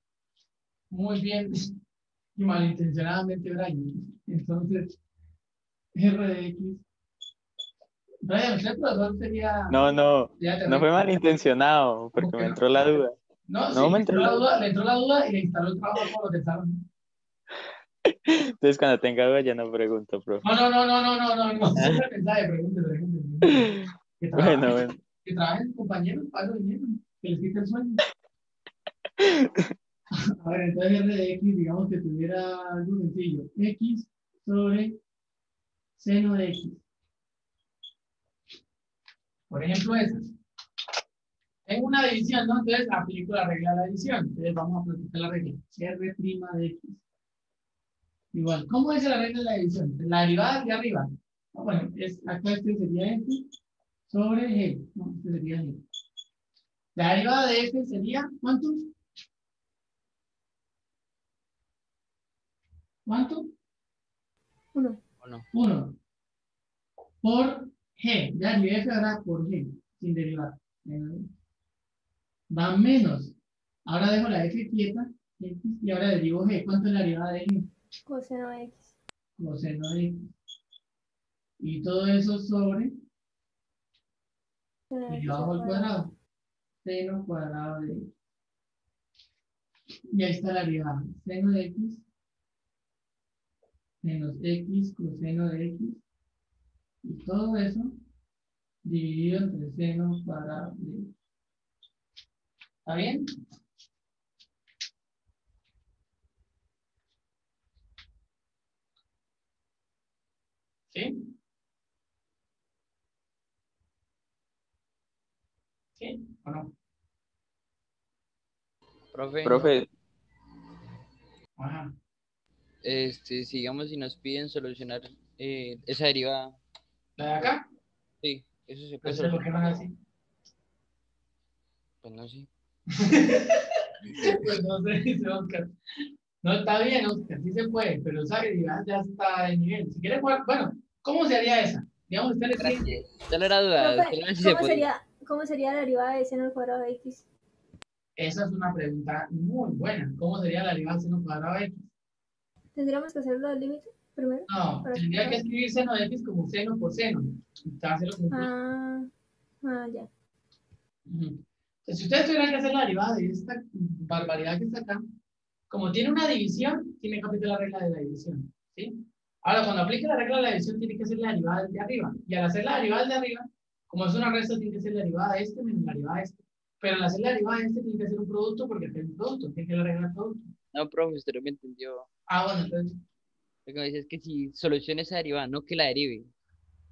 muy bien y malintencionadamente Brian. Entonces, R de X. Brian, usted profesor sería... No, no, no fue malintencionado, porque que me no? entró la duda. No, No, sí, me entró la duda, le entró la duda y le instaló el trabajo como lo que estaban. Entonces, cuando tenga duda, ya no pregunto, profe. No, no, no, no, no, no, no, no. Siempre mensaje, pregunte. pregunte. Que trabajen, Bueno, bueno. que trabajen compañeros, paso dinero, que les quite el sueño. A ver, entonces R de X, digamos que tuviera algo sencillo. X sobre seno de X. Por ejemplo, esas. Tengo una división, ¿no? Entonces aplico la regla de la división. Entonces vamos a practicar la regla. R' de X. Igual, ¿cómo es la regla de la división? La derivada de arriba. Ah, Bueno, es, acá este sería X sobre G. No, este sería G. La derivada de F sería, ¿cuánto? ¿Cuánto? Uno. Bueno, 1 por G. Ya derivé F ahora por G, sin derivar. Va menos. Ahora dejo la F quieta X, y ahora derivo G. ¿Cuánto es la derivada de G? Coseno de X. Coseno de X. Y todo eso sobre Seno de y X abajo al al cuadrado. Seno cuadrado de X. Y ahí está la derivada. Seno de X menos X coseno de X. Y todo eso dividido entre seno cuadrado de X. ¿Está bien? ¿Sí? ¿Sí o no? profe, Profe, Ajá. este, sigamos si nos piden solucionar eh, esa derivada. ¿La de acá? Sí, eso se puede Entonces, ¿por qué no solucionar. es así? Pues no sé. Pues no sé, dice Oscar. No, está bien, Oscar, sí se puede, pero esa derivada ya está de nivel. Si quiere jugar, bueno, ¿cómo se haría esa? Digamos, usted le pide, Gracias. Solo era duda. ¿cómo, sería, ¿Cómo sería la derivada de seno al cuadrado de X? esa es una pregunta muy buena. ¿Cómo sería la derivada de seno cuadrado de x? ¿Tendríamos que hacerlo al límite primero? No, tendría que escribir seno de x como seno por seno. Y hacerlo como Ah, ah, ya. Si ustedes tuvieran que hacer la derivada de esta barbaridad que está acá, como tiene una división, tiene que aplicar la regla de la división. ¿sí? Ahora, cuando aplique la regla de la división, tiene que hacer la derivada de arriba. Y al hacer la derivada de arriba, como es una resta, tiene que ser la derivada de este menos la derivada de este. Pero al hacer la derivada de este, tiene que hacer un producto porque hay un producto. Tiene que la regla del producto. No, profe, usted no me entendió. Ah, bueno, entonces, Lo que me dice es que si solucione esa derivada, no que la derive.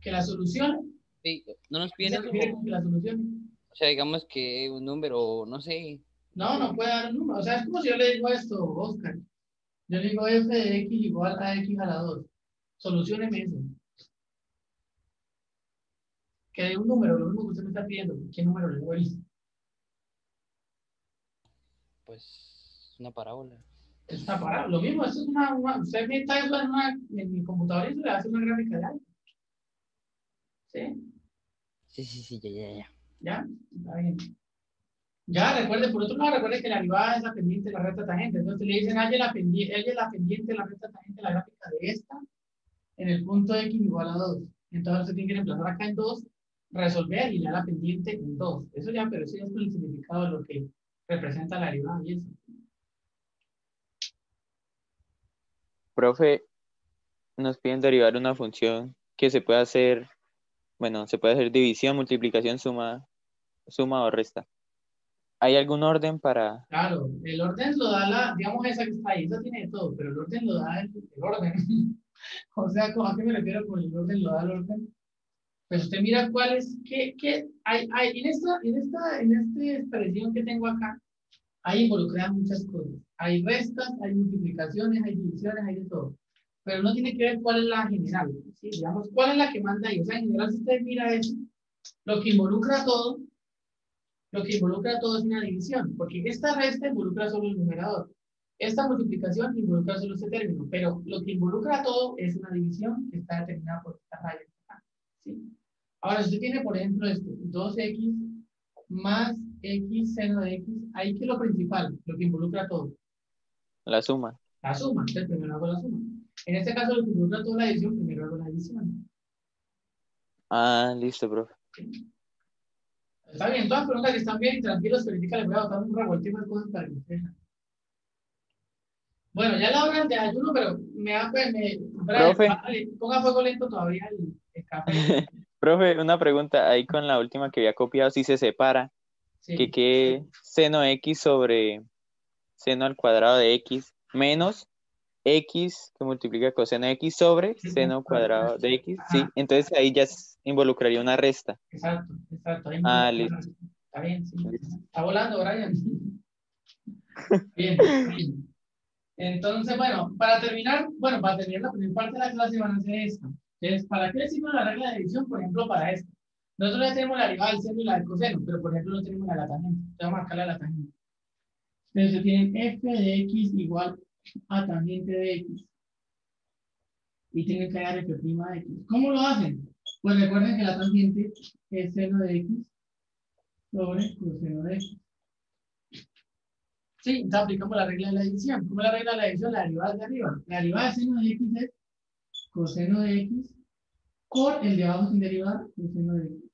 que la solución, Sí, no nos ¿qué piden eso. que la solución? O sea, digamos que un número, no sé. No, no puede dar un número. O sea, es como si yo le digo esto, Oscar. Yo le digo f de x igual a x a la 2. Solucioneme eso. Que de un número, lo mismo que usted me está pidiendo. ¿Qué número le doy? Pues una parábola. Es una parábola. Lo mismo, esto es una, una- usted meta eso en, una, en mi computadora y se le hace una gráfica de algo. ¿Sí? Sí, sí, sí, ya, ya, ya. ¿Ya? Está bien. Ya, recuerde, por otro lado, recuerde que la derivada es la pendiente de la recta tangente. Entonces le dicen, ella es la pendiente, la pendiente de la recta tangente la gráfica de esta en el punto x igual a 2. Entonces usted tiene que reemplazar acá en 2, resolver y da la pendiente en 2. Eso ya, pero eso ya es con el significado de lo que representa la derivada y eso. profe, nos piden derivar una función que se puede hacer, bueno, se puede hacer división, multiplicación, suma, suma o resta. ¿Hay algún orden para, Claro, el orden lo da la, digamos esa que está ahí, esa tiene todo, pero el orden lo da el, el orden. o sea, ¿cómo- ¿a qué me refiero con el orden lo da el orden? Pues usted mira cuál es, qué, qué, hay, hay, en esta, en esta, en esta expresión que tengo acá, hay involucradas muchas cosas. Hay restas, hay multiplicaciones, hay divisiones, hay de todo. Pero no tiene que ver cuál es la general, ¿sí? Digamos, cuál es la que manda ahí. O sea, en general, si usted mira eso, lo que involucra todo, lo que involucra todo es una división, porque esta resta involucra solo el numerador. Esta multiplicación involucra solo este término, pero lo que involucra todo es una división que está determinada por esta raya. ¿sí? Ahora, si usted tiene, por ejemplo, esto, 2x más x seno de x, ahí que es lo principal, lo que involucra todo, la suma? la suma. Entonces, primero hago la suma. En este caso, lo que involucra toda la división, primero hago la división. Ah, listo, profe. Está bien, todas las preguntas que están bien, tranquilos, verifica, les voy a botar un revoltijo de cosas para que ustedes. Bueno, ya la hora de ayuno, pero me da pues, me, Profe. ponga fuego lento todavía el, el café. Profe, una pregunta ahí con la última que había copiado, si se separa, Sí. que quede seno x sobre seno al cuadrado de x menos x que multiplica coseno de x sobre seno cuadrado de x, sí, Ajá. entonces ahí ya involucraría una resta. Exacto, exacto. ahí Ah, listo. Está bien, sí. Está volando, Brian. Bien, bien. Entonces, bueno, para terminar, bueno, para terminar la primera parte de la clase van a hacer esto. Entonces, ¿para qué sirve la regla de división? Por ejemplo, para esto. Nosotros ya tenemos la derivada del seno y la del coseno, pero por ejemplo no tenemos la de la tangente. Entonces vamos a marcarla la tangente. Entonces tienen f de x igual a tangente de x. Y tienen que dar f' de x. ¿Cómo lo hacen? Pues recuerden que la tangente es seno de x sobre coseno de x. Sí, entonces aplicamos la regla de la división. ¿Cómo la regla de la división? La derivada de arriba. La derivada de seno de x es coseno de x por el de abajo sin derivada, coseno de x.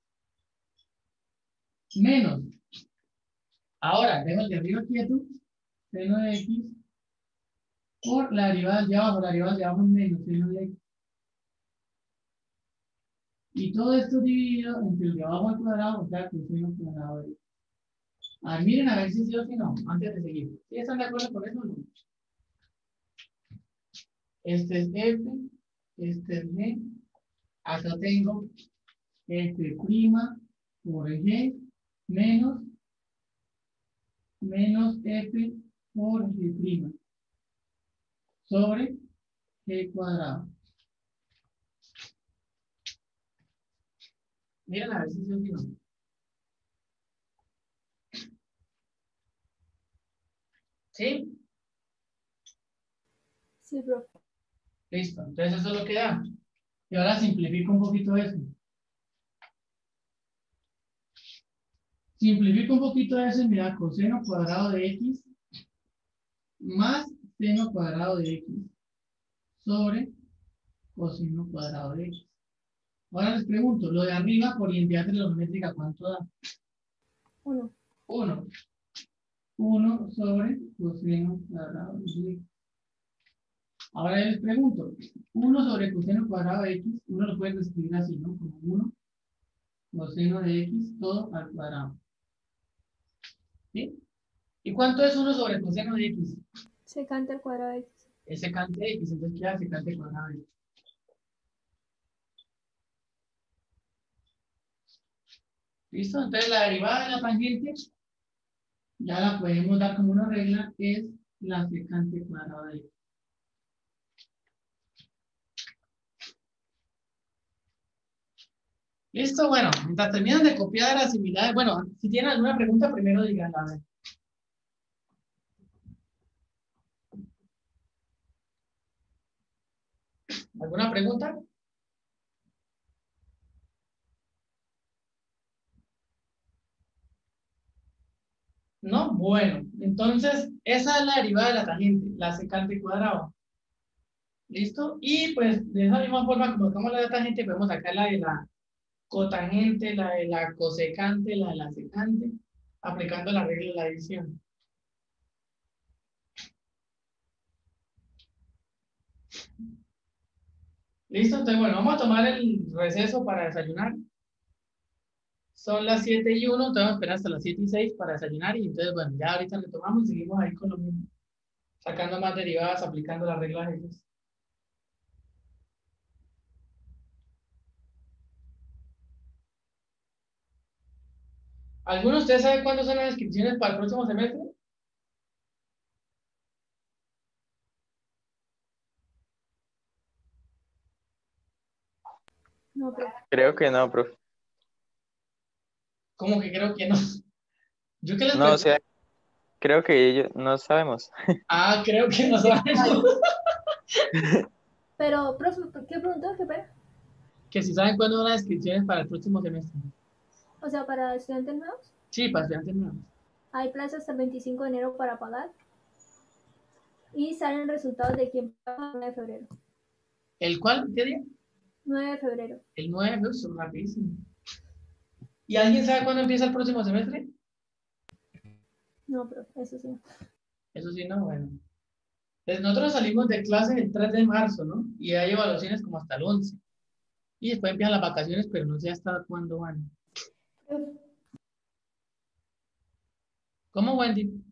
Menos. Ahora, dejo el de arriba quieto, seno de x por la derivada de abajo. La derivada de abajo es menos. Y todo esto dividido entre el de abajo al cuadrado, o sea, coseno cuadrado de. A ver, miren a ver si sí o si no, antes de seguir. ¿Sí están de acuerdo con eso o no? Este es F, este es G. Acá tengo F prima por G menos menos F por G sobre G cuadrado. Miren a ver si sí o si no. ¿Sí? Sí, profe. Listo. Entonces eso es lo que da. Y ahora simplifico un poquito eso. Simplifico un poquito eso y mira, coseno cuadrado de x más seno cuadrado de x sobre coseno cuadrado de x. Ahora les pregunto, lo de arriba por identidad trigonométrica, ¿cuánto da? Uno. 1. 1 sobre coseno cuadrado de x. Ahora yo les pregunto, 1 sobre coseno cuadrado de x, uno lo puede escribir así, ¿no? Como 1 coseno de x todo al cuadrado. ¿Sí? ¿Y cuánto es 1 sobre coseno de x? Secante al cuadrado de x. Es secante de x, entonces queda secante cuadrado de x. ¿Listo? Entonces la derivada de la tangente ya la podemos dar como una regla, es la secante cuadrada de x. Listo, bueno, mientras terminan de copiar las similares, bueno, si tienen alguna pregunta, primero díganla. a ver. ¿Alguna pregunta? ¿No? Bueno, entonces esa es la derivada de la tangente, la secante cuadrado. ¿Listo? Y pues de esa misma forma, como sacamos la de la tangente, podemos sacar la de la cotangente, la de la cosecante, la de la secante, aplicando la regla de la división. ¿Listo? Entonces, bueno, vamos a tomar el receso para desayunar. Son las 7 y 1, entonces vamos a esperar hasta las 7 y 6 para desayunar y entonces, bueno, ya ahorita retomamos y seguimos ahí con lo mismo. Sacando más derivadas, aplicando las reglas de ellos. ¿Alguno de ustedes sabe cuándo son las inscripciones para el próximo semestre? No, profe. Creo que no, profe. ¿Cómo que creo que no? Yo que les No, o sea, creo que ellos no sabemos. Ah, creo que no saben. Pero, profe, ¿qué preguntó? ¿Qué pena? que si saben cuándo son las inscripciones para el próximo semestre. O sea, para estudiantes nuevos, Sí, para estudiantes nuevos. hay plazas hasta el 25 de enero para pagar. Y salen resultados de quién paga el 9 de febrero. ¿El cuál? ¿Qué día? 9 de febrero. El 9, son rapidísimo. ¿Y alguien sabe cuándo empieza el próximo semestre? No, profe, eso sí. Eso sí, no, bueno. Pues nosotros salimos de clase el 3 de marzo, ¿no? Y hay evaluaciones como hasta el 11. Y después empiezan las vacaciones, pero no sé hasta cuándo van. ¿Cómo, Wendy?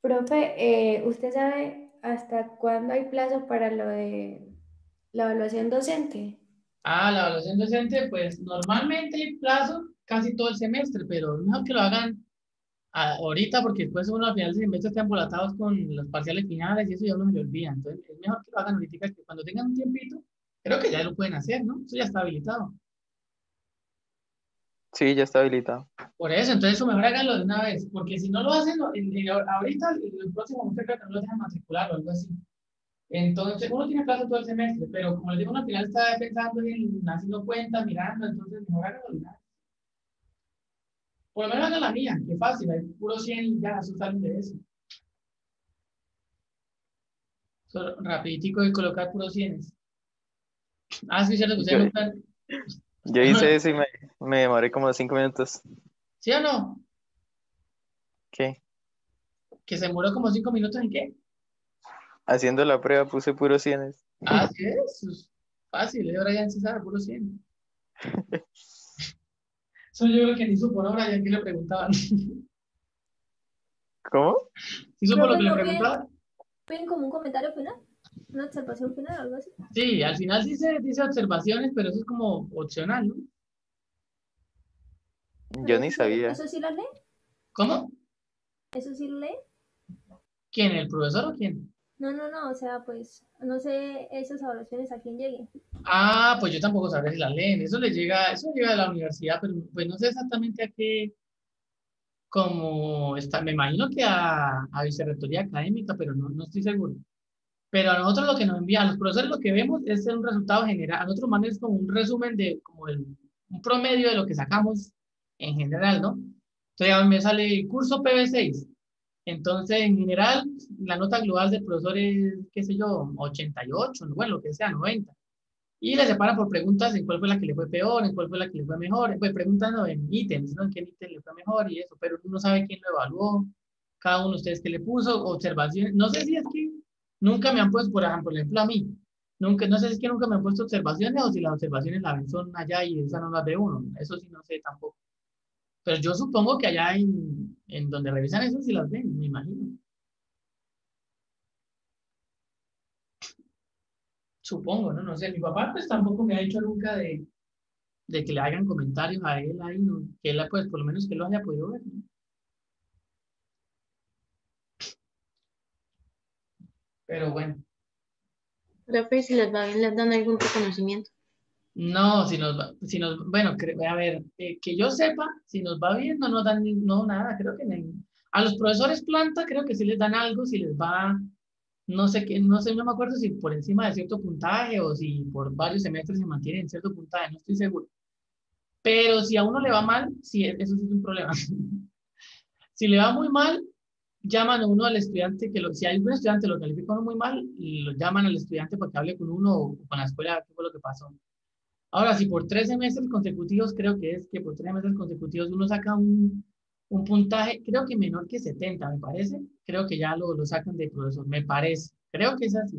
Profe, eh, ¿usted sabe hasta cuándo hay plazo para lo de la evaluación docente? Ah, la evaluación docente, pues normalmente hay plazo casi todo el semestre, pero es mejor que lo hagan ahorita porque después uno al final del semestre están embolatados con los parciales finales y eso ya uno se le olvida. Entonces es mejor que lo hagan ahorita que cuando tengan un tiempito, creo que ya lo pueden hacer, ¿no? Eso ya está habilitado. Sí, ya está habilitado. Por eso, entonces eso mejor háganlo de una vez, porque si no lo hacen, ahorita, el próximo semestre creo que no lo dejan matricular o algo así. Entonces, uno tiene plazo todo el semestre, pero como les digo, uno al final está pensando en haciendo cuentas, mirando, entonces mejor vez. Por lo menos hagan la mía, que fácil, hay puro 100 y ya, eso salen de eso. Solo rapiditico de colocar puro 100. Ah, sí, cierto ustedes están- Yo hice eso y me, me demoré como cinco minutos. ¿Sí o no? ¿Qué? Que se murió como 5 minutos en qué? Haciendo la prueba puse puro cienes. Ah, sí, eso es fácil, ahora ya se sabe, puro 100. Eso yo creo que ni supo, ¿no? Brian, que le preguntaban. ¿Sí ¿Cómo? supo lo que le preguntaban? ¿Ven como un comentario final? ¿Una observación final o algo así? Sí, al final sí se dice observaciones, pero eso es como opcional, ¿no? Yo ni sí- sabía. ¿Eso sí lo lee? ¿Cómo? ¿Eso sí lo lee? ¿Quién? ¿El profesor o quién? No, no, no, o sea, pues, no sé esas evaluaciones a quién lleguen. Ah, pues yo tampoco sabré si la leen. Eso le llega, eso llega de la universidad, pero pues no sé exactamente a qué, como está, me imagino que a, a vicerrectoría académica, pero no, no estoy seguro. Pero a nosotros lo que nos envían, a los profesores lo que vemos es un resultado general. A nosotros mandan es como un resumen de, como el, un promedio de lo que sacamos en general, ¿no? Entonces a mí me sale el curso PB6. Entonces, en general, la nota global del profesor es, qué sé yo, 88, bueno, lo que sea, 90. Y le separan por preguntas en cuál fue la que le fue peor, en cuál fue la que le fue mejor. Pues preguntando en ítems, ¿no? En qué ítem le fue mejor y eso, pero uno no sabe quién lo evaluó, cada uno de ustedes que le puso, observaciones. No sé si es que nunca me han puesto, por ejemplo, a mí, nunca, no sé si es que nunca me han puesto observaciones o si las observaciones las ven son allá y esas no las ve uno. Eso sí no sé tampoco. Pero yo supongo que allá en, en donde revisan eso sí las ven, me imagino. Supongo, ¿no? No sé, mi papá pues tampoco me ha dicho nunca de, de que le hagan comentarios a él ahí, ¿no? Que él, pues, por lo menos que lo haya podido ver. Pero bueno, Profe, si les va bien, les dan algún reconocimiento. No, si nos si nos, bueno, a ver, eh, que yo sepa, si nos va bien, no nos dan no, nada, creo que a los profesores planta, creo que sí les dan algo, si les va, no sé qué, no sé, no me acuerdo si por encima de cierto puntaje o si por varios semestres se mantienen en cierto puntaje, no estoy seguro. Pero si a uno le va mal, sí, eso sí es un problema. Si le va muy mal, llaman a uno al estudiante, que lo, si un estudiante lo califica uno muy mal, lo llaman al estudiante para que hable con uno o con la escuela, qué fue lo que pasó. Ahora, si por tres semestres consecutivos, creo que es que por tres semestres consecutivos uno saca un, un puntaje, creo que menor que 70, me parece, creo que ya lo, lo sacan de profesor, me parece, creo que es así.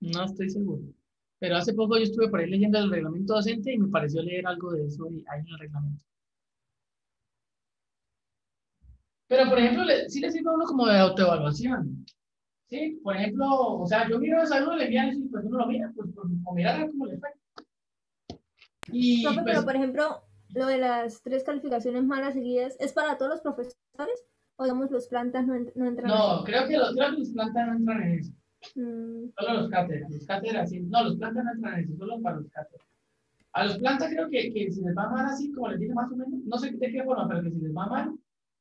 No estoy seguro. Pero hace poco yo estuve por ahí leyendo el reglamento docente y me pareció leer algo de eso ahí en el reglamento. Pero, por ejemplo, le, sí le sirve uno como de autoevaluación. Sí, por ejemplo, o sea, yo miro a uno, le envían eso y pues uno lo mira, pues, pues mirar cómo le fue. Y Profe, pues, pero por ejemplo, lo de las tres calificaciones malas seguidas, ¿es para todos los profesores? O digamos, los plantas no, en- no entran no, creo que los, creo que los plantas no entran en eso. Mm, Solo los cátedras. Los cátedras sí. No, los plantas no entran en eso, solo para los cátedras. A los plantas creo que, que si les va mal así, como les dije más o menos, no sé de qué forma, pero que si les va mal,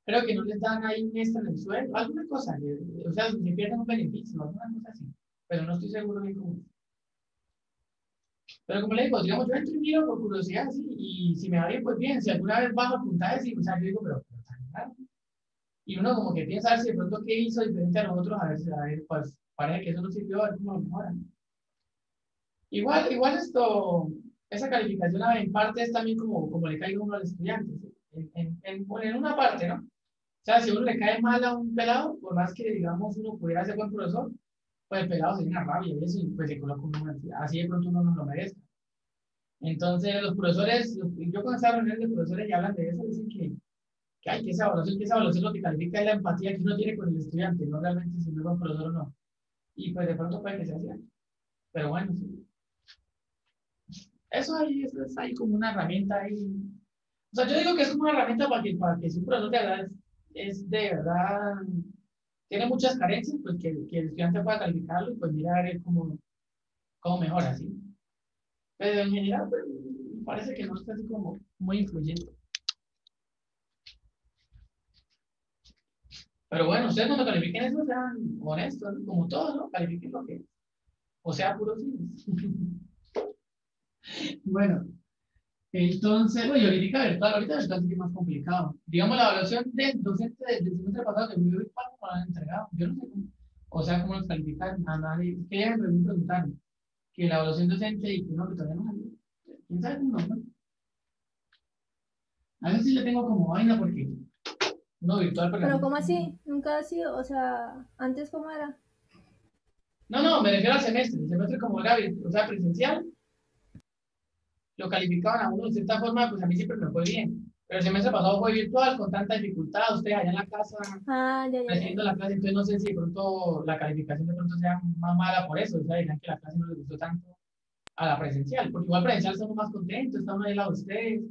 creo que no les dan ahí un extra en el sueldo, alguna cosa, que- o sea, si pierden un beneficio, alguna cosa así, pero no estoy seguro bien cómo. Pero como le digo, digamos, yo entro y miro por curiosidad, sí, y si me va bien, pues bien, si alguna vez bajo puntajes, sí, o sea, yo digo, pero, pero. Y uno como que piensa a ver si de pronto qué hizo diferente a nosotros, a ver, a ver, pues parece que eso no sirvió, a ver cómo lo mejoran. Igual, igual esto, esa calificación en parte es también como, como le caiga uno al estudiante, ¿sí? en, en, en, en una parte, ¿no? Sea, si uno le cae mal a un pelado, por más que, digamos, uno pudiera ser buen profesor, pues el pelado se llena de rabia y eso, y pues se coloca uno así, de pronto uno no lo merece. Entonces, los profesores, yo con esa reunión de profesores ya hablan de eso, dicen que, que hay que esa evaluación, que esa evaluación lo que califica es la empatía que uno tiene con el estudiante, no realmente si es buen profesor o no. Y pues de pronto puede que sea así. Pero bueno, sí. Eso ahí eso es ahí como una herramienta ahí. O sea, yo digo que es como una herramienta para que, para que si un profesor de verdad es, es de verdad, tiene muchas carencias, pues que, que el estudiante pueda calificarlo y pues mirar cómo, cómo mejora, ¿sí? Pero en general, pues, Parece que no está así como muy influyente. Pero bueno, ustedes cuando califiquen eso sean honestos, como todos, ¿no? Califiquen lo que O sea, puro cines. bueno, entonces, bueno, y ahorita virtual, ahorita es más complicado. Digamos, la evaluación del docente del, semestre pasado que me virtual, ¿cómo la han entregado? Yo no sé cómo, o sea, cómo los califican a nadie. Es que ya me preguntaron que la evaluación docente y que no, que todavía no salió. ¿Quién sabe cómo no? A veces sí le tengo como vaina porque no virtual, pero... Pero ¿cómo así? Nunca ha sido, o sea, antes cómo era. No, no, me refiero al semestre. El semestre como era, o sea, presencial, lo calificaban a uno de cierta forma, pues a mí siempre me fue bien. Pero el semestre pasado fue virtual, con tanta dificultad, ustedes allá en la casa, Ah, ya, ya, ya. recibiendo la clase, entonces no sé si de pronto la calificación de pronto sea más mala por eso, o sea, dirán que la clase no les gustó tanto a la presencial, porque igual presencial estamos más contentos, estamos ahí al lado de ustedes,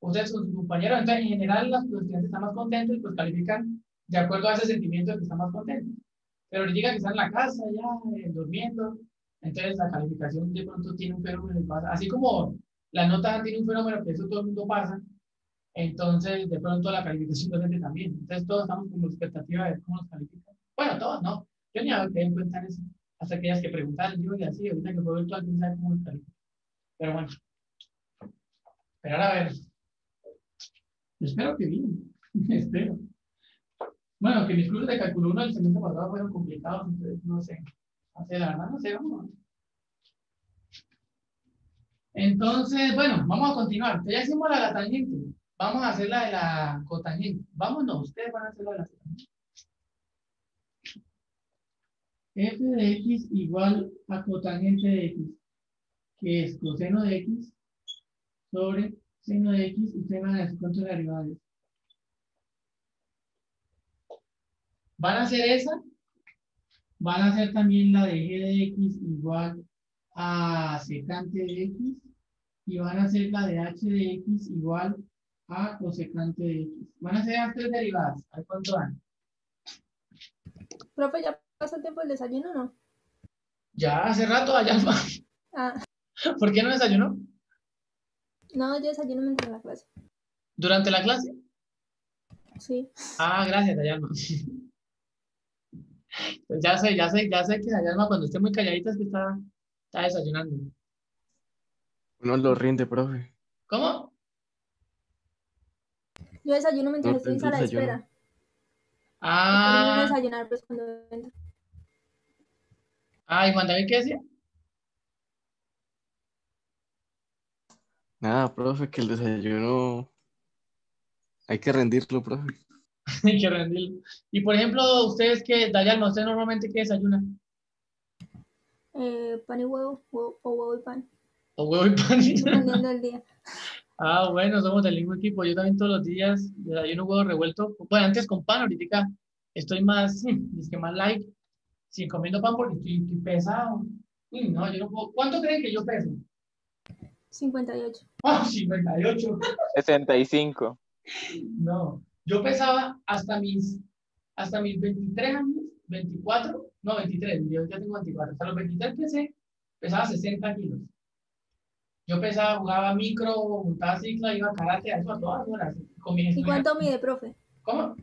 ustedes con sus compañeros, entonces en general los estudiantes están más contentos y pues califican de acuerdo a ese sentimiento de que están más contentos. Pero ahorita que están en la casa ya, eh, durmiendo, entonces la calificación de pronto tiene un fenómeno, así como la nota tiene un fenómeno que eso todo el mundo pasa, entonces de pronto la calificación docente también. Entonces todos estamos con la expectativa de cómo nos califican. Bueno, todos no. Yo ni había en cuenta en eso. Hasta aquellas que preguntaron, yo y así, ahorita que fue virtual, quién sabe cómo nos califican. Pero bueno. Esperar a ver. Espero que bien. Espero. Bueno, que mis cursos de cálculo 1 del semestre pasado fueron complicados, entonces no sé. No sé, la verdad, no sé cómo. Entonces, bueno, vamos a continuar. Entonces, ya hicimos la la tangente. Vamos a hacer la de la cotangente. Vámonos, ustedes van a hacer la de la cotangente. f de x igual a cotangente de x, que es coseno de x sobre seno de x. Ustedes van a decir cuánto es. Van a hacer esa. Van a hacer también la de g de x igual a secante de x. Y van a hacer la de h de x igual a cosecante de x. Van a hacer las tres derivadas. ¿A cuánto dan? Profe, ¿ya pasó el tiempo del desayuno o no? Ya hace rato allá. Ah, ¿Por qué no desayunó? no, yo desayuno mientras la clase. Durante la clase. Sí. Ah, gracias, Dayalma. Pues ya sé, ya sé, ya sé que Dayalma cuando esté muy calladita es que está, está desayunando. Uno lo rinde, profe. ¿Cómo? Yo desayuno mientras No, estoy en sala de espera. Ah, desayunar pues cuando entro. ah, ¿y Juan David qué decía? Nada, profe, que el desayuno hay que rendirlo, profe. Hay que rendirlo. Y por ejemplo, ustedes que, Dayalma, ¿usted normalmente qué desayuna? Eh, pan y huevo, huevo- o huevo y pan. ¿O huevo y pan? Dependiendo del día. Ah, bueno, somos del mismo equipo. Yo también todos los días desayuno huevo revuelto. Bueno, antes con pan, ahorita estoy más, es que más light, sin comiendo pan porque estoy, estoy pesado. Uy, no, yo no puedo. ¿Cuánto creen que yo peso? 58. Ah, 58. 65. No, yo pesaba hasta mis, hasta mis 23 años, 24, no, 23, yo ya tengo 24. Hasta los 23 pesé, pesaba 60 kilos. Yo pesaba, jugaba micro, montaba cicla, iba a karate, a eso a todas horas. Con mis ¿Y cuánto mide, profe? ¿Cómo?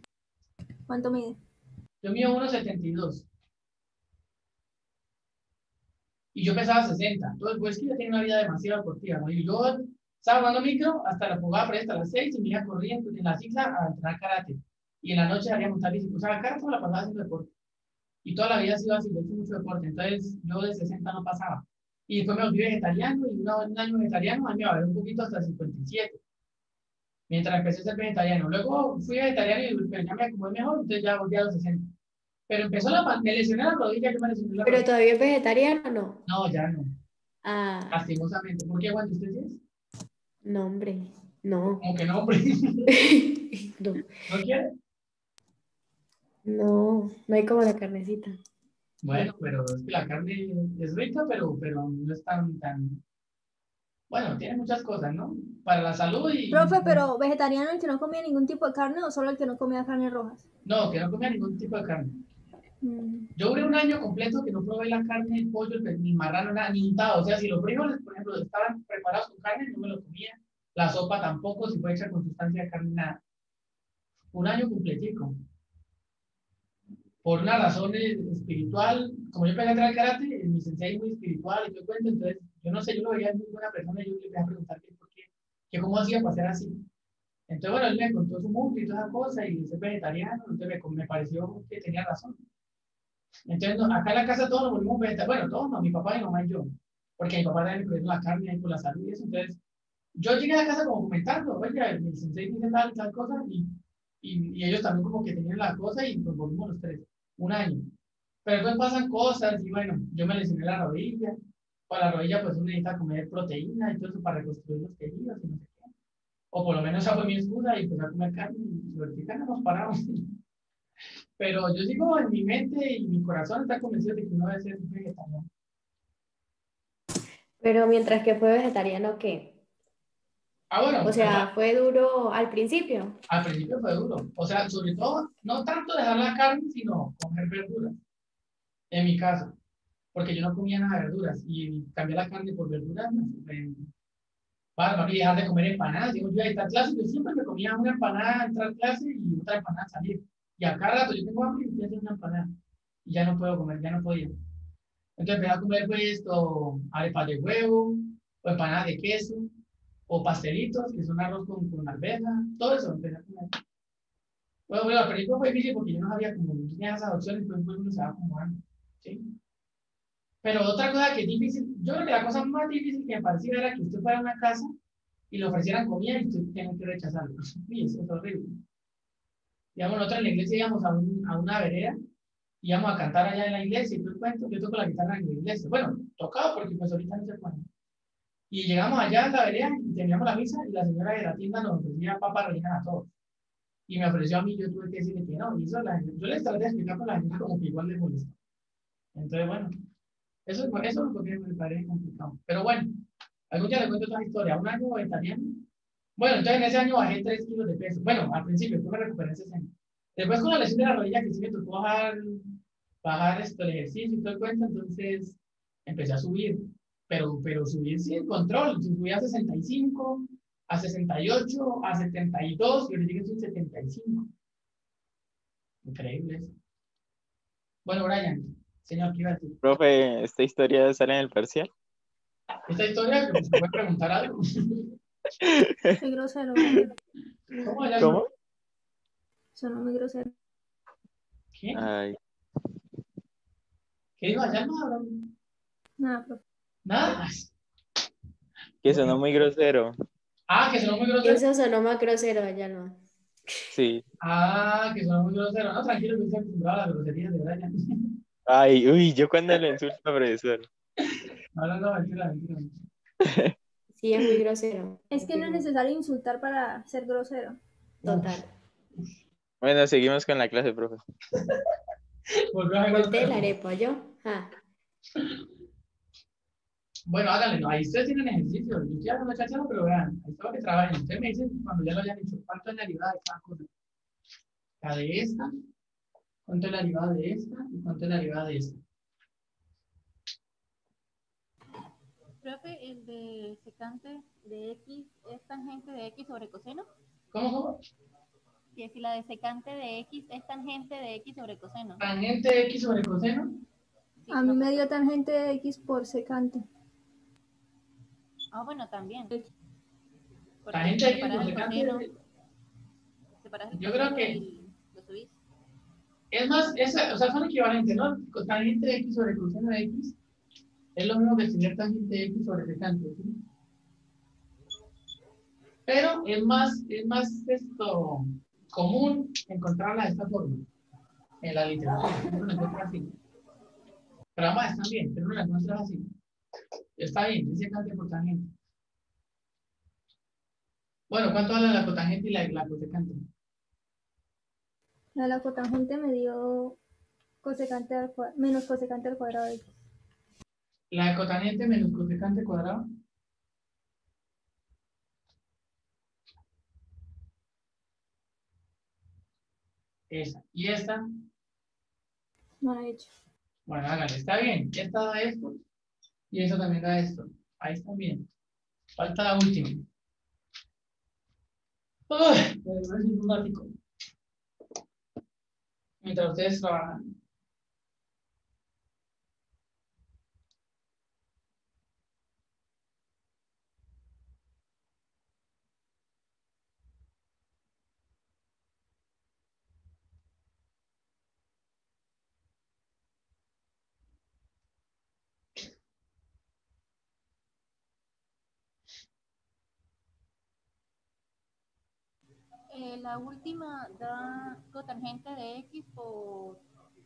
¿Cuánto mide? Yo mido 1,72. Y yo pesaba 60. Entonces, pues que yo tenía una vida demasiado deportiva. ¿no? Y yo estaba jugando micro hasta la jugaba por ahí hasta las 6 y me iba corriendo en la cicla a entrenar karate. Y en la noche haría montar bici. O sea, cada toda la pasaba haciendo deporte. Y toda la vida ha sido así, yo he hecho mucho deporte. Entonces, yo de 60 no pasaba. Y después me volví vegetariano y una- un año vegetariano, me bajé un poquito hasta 57. Mientras empecé a ser vegetariano. Luego fui vegetariano y pero ya me acomodé mejor, entonces ya volví a los 60. Pero empezó la pan- me lesioné la rodilla, yo me lesioné la Pero rodilla. todavía es vegetariano, ¿no? No, ya no, Ah, lastimosamente. ¿Por qué, Juan? ¿Usted es? no, hombre. No. Como que no, hombre. No, ¿No quiere? No, no hay como la carnecita. Bueno, pero es que la carne es rica, pero, pero no es tan, tan... Bueno, tiene muchas cosas, ¿no? Para la salud y... Profe, pero vegetariano el que no comía ningún tipo de carne o solo el que no comía carnes rojas. No, que no comía ningún tipo de carne. Mm, Yo duré un año completo que no probé la carne, el pollo, el, ni marrano, nada, ni untado. O sea, si los frijoles, por ejemplo, estaban preparados con carne, no me lo comía. La sopa tampoco, si fue hecha con sustancia de carne, nada. Un año completico. Por una razón eh, espiritual, como yo empecé a entrar al karate, mi sensei es muy espiritual y yo cuento, entonces, yo no sé, yo lo veía muy buena persona y yo le empecé a preguntar que, por qué, que cómo hacía para ser así. Entonces, bueno, él me contó su mundo y toda esa cosa y es vegetariano, entonces me, me pareció que tenía razón. Entonces, acá en la casa todos nos volvimos vegetarianos. Bueno, todos no, mi papá, mi mamá y yo. Porque mi papá también me la carne ahí por la salud y eso. Entonces, yo llegué a la casa como comentando, oye, mi sensei dice tal tal cosa y, y, y ellos también como que tenían la cosa y nos volvimos los tres, un año. Pero después pasan cosas y bueno, yo me lesioné la rodilla. Para la rodilla pues uno necesita comer proteína y todo eso para reconstruir los tejidos y no sé qué. O por lo menos esa fue mi excusa y empecé a comer carne y ahorita no nos paramos. Pero yo sigo en mi mente y mi corazón está convencido de que uno debe ser vegetariano. Pero mientras que fue vegetariano, ¿qué? O sea, fue duro al principio. al principio fue duro. O sea, sobre todo, no tanto dejar la carne, sino comer verduras. En mi caso. Porque yo no comía nada de verduras. Y cambiar la carne por verduras me bárbaro. Y dejar de comer empanadas. Digo, yo a esta clase, yo siempre me comía una empanada entrar a clase y otra empanada salir. Y a cada rato yo tengo hambre y me hacer una empanada. Y ya no puedo comer, ya no podía. Entonces empecé a comer pues esto, arepas de huevo, o empanadas de queso, o pastelitos, que son arroz con, con alberja, todo eso. Bueno, bueno, al principio fue difícil porque yo no sabía cómo tenía esas opciones, pues uno se va acomodando, ¿sí? Pero otra cosa que es difícil, yo creo que la cosa más difícil que me parecía era que usted fuera a una casa y le ofrecieran comida y usted tiene que rechazarlo. Y eso es horrible. Digamos, nosotros en la iglesia íbamos a, un, a una vereda, íbamos a cantar allá en la iglesia, y tú cuento, yo toco la guitarra en la iglesia. Bueno, tocaba porque pues ahorita no se puede. Y llegamos allá a la vereda y teníamos la misa y la señora de la tienda nos ofrecía papas rellenas a todos. Y me ofreció a mí, yo tuve que decirle que no. Y eso la, yo les traté de explicar, pero la gente como que igual le molestó. Entonces, bueno, eso, eso es lo que me parece complicado. Pero bueno, algún día le cuento otra historia. Un año vegetariano. Bueno, entonces en ese año bajé 3 kilos de peso. Bueno, al principio, después me recuperé 60. Después con la lesión de la rodilla, que sí me tocó bajar, bajar esto, el ejercicio y todo el cuento, entonces empecé a subir. Pero, pero subir sin control. Subí a 65, a 68, a 72 y ahorita llegué a 75. Increíble eso. Bueno, Brian, señor, ¿qué iba a decir? Profe, ¿esta historia sale en el parcial? Esta historia, que se puede preguntar algo. soy grosero. ¿Cómo? Ya- ¿Cómo? Sonó muy grosero. ¿Qué? Ay, ¿Qué dijo allá? No, Nada, profe. Nada. que sonó muy grosero. Ah, que sonó muy grosero. Eso sonó más grosero, allá no. Sí. Ah, que sonó muy grosero. No, tranquilo, que estoy acostumbrado a las groserías de Brian. Ay, uy, yo cuando le insulto a profesor. No, no, no, mentira, mentira. Sí, es muy grosero. Es que no es necesario insultar para ser grosero. Total. Bueno, seguimos con la clase, profe. Volvió a Volteé el arepa, yo. Ah, Bueno, háganle, no, ahí ustedes tienen ejercicio. Yo estoy haciendo chachado, pero vean, ahí está lo que trabajen. Ustedes me dicen cuando ya lo hayan hecho, cuánto es la derivada de cada cosa. La de esta, cuánto es la derivada de esta y cuánto es la derivada de esta. Profe, el de secante de X es tangente de X sobre coseno. ¿Cómo, cómo? Y si la de secante de X es tangente de X sobre coseno. Tangente de X sobre coseno. Sí, A mí me dio tangente de X por secante. Ah, bueno, también. Porque Tangente de X separas el separas el Yo creo que- y lo subís. Es más, es, o sea, son equivalentes, ¿no? Tangente de X sobre coseno de X es lo mismo que tener tangente de X sobre secante, ¿sí? Pero es más, es más esto común encontrarla de esta forma en la literatura. Uno la encuentra así. Pero ambas están bien, pero uno la encuentra así. Está bien, es secante por tangente. Bueno, ¿cuánto vale la cotangente y la, la cosecante? La la cotangente me dio cosecante al cua- menos cosecante al cuadrado de X. La cotangente menos cosecante cuadrado. Esa. Y esta, No lo he hecho. Bueno, hágale, está bien. Esta da esto y eso también da esto. Ahí está bien. Falta la última. Uy, un ratico. Mientras ustedes trabajan. Eh, la última da cotangente de X por,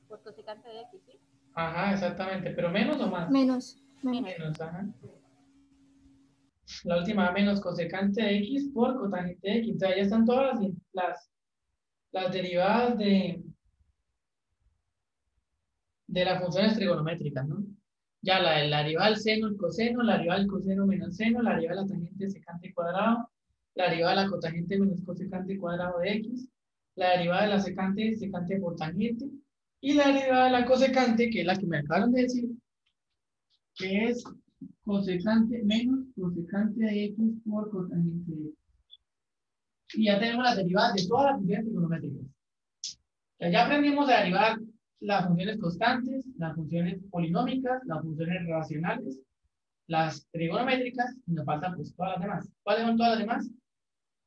por cosecante de X, ¿sí? Ajá, exactamente. ¿Pero menos o más? Menos. Menos. Menos, ajá. La última menos cosecante de x por cotangente de x. O sea, ya están todas las, las, las derivadas de, de las funciones trigonométricas, ¿no? Ya la, la derivada del seno, el coseno, la derivada del coseno menos seno, la derivada de la tangente secante cuadrado, la derivada de la cotangente menos cosecante cuadrado de x, la derivada de la secante, secante por tangente, y la derivada de la cosecante, que es la que me acabaron de decir, que es cosecante menos cosecante de x por cotangente de x. Y ya tenemos las derivadas de todas las funciones trigonométricas. Ya, ya aprendimos a derivar las funciones constantes, las funciones polinómicas, las funciones racionales, las trigonométricas, y nos faltan pues todas las demás. ¿Cuáles son todas las demás?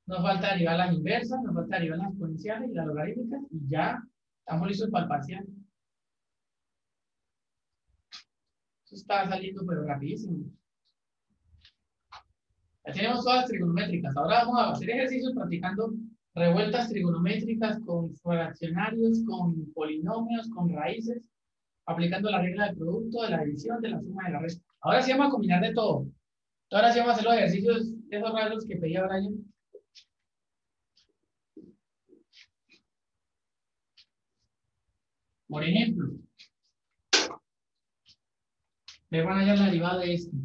Nos falta derivar las inversas, nos falta derivar las exponenciales y las logarítmicas, y ya estamos listos para el parcial. Eso está saliendo pero rapidísimo. Ya tenemos todas las trigonométricas. Ahora vamos a hacer ejercicios practicando revueltas trigonométricas con fraccionarios, con polinomios, con raíces, aplicando la regla del producto, de la división, de la suma de la resta. Ahora sí vamos a combinar de todo. Ahora sí vamos a hacer los ejercicios esos raros que pedía Brian. Por ejemplo, me van a hallar la derivada de esto.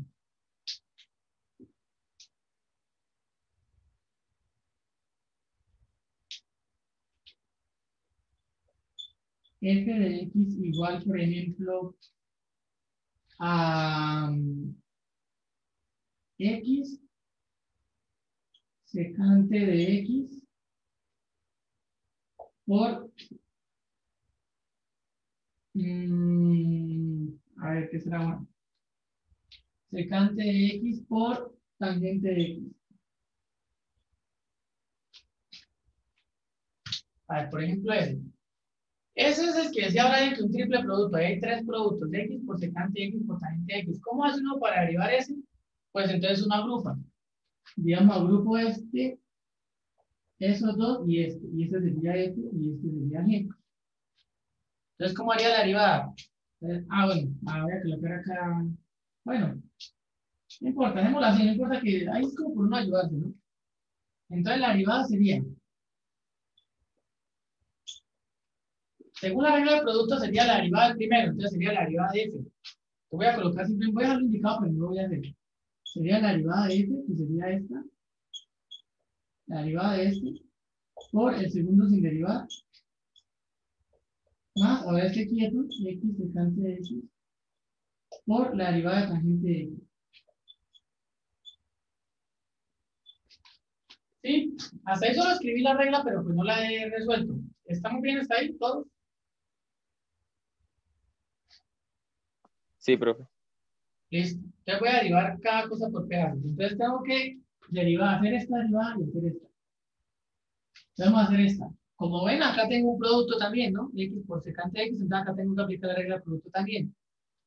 F de x igual, por ejemplo, a um, x secante de x por mm, a ver qué será bueno secante de x por tangente de x. A ver por ejemplo ese ese es el que decía ahora que un triple producto, hay tres productos, x por secante x por tangente x. ¿Cómo hace uno para derivar ese? Pues entonces uno agrupa. Digamos, agrupo este, esos dos y este. Y este sería este y este sería g. Entonces, ¿cómo haría la derivada? Ah, bueno, voy a colocar acá. Bueno, no importa, dejémoslo así, no importa que ahí es como por uno ayudarse, ¿no? Entonces la derivada sería Según la regla del producto sería la derivada del primero, entonces sería la derivada de f. Lo voy a colocar siempre, voy a dejarlo indicado, pero no lo voy a hacer. Sería la derivada de f, que sería esta. La derivada de este, por el segundo sin derivar. Más, ahora este quieto, x secante de x, por la derivada de tangente de x. ¿Sí? Hasta ahí solo escribí la regla, pero pues no la he resuelto. ¿Estamos bien hasta ahí todos? Sí, profe. Listo. Entonces voy a derivar cada cosa por pedazos. Entonces tengo que derivar, hacer esta derivada y hacer esta. Entonces vamos a hacer esta. Como ven, acá tengo un producto también, ¿no? X por secante de X, entonces acá tengo que aplicar la regla del producto también.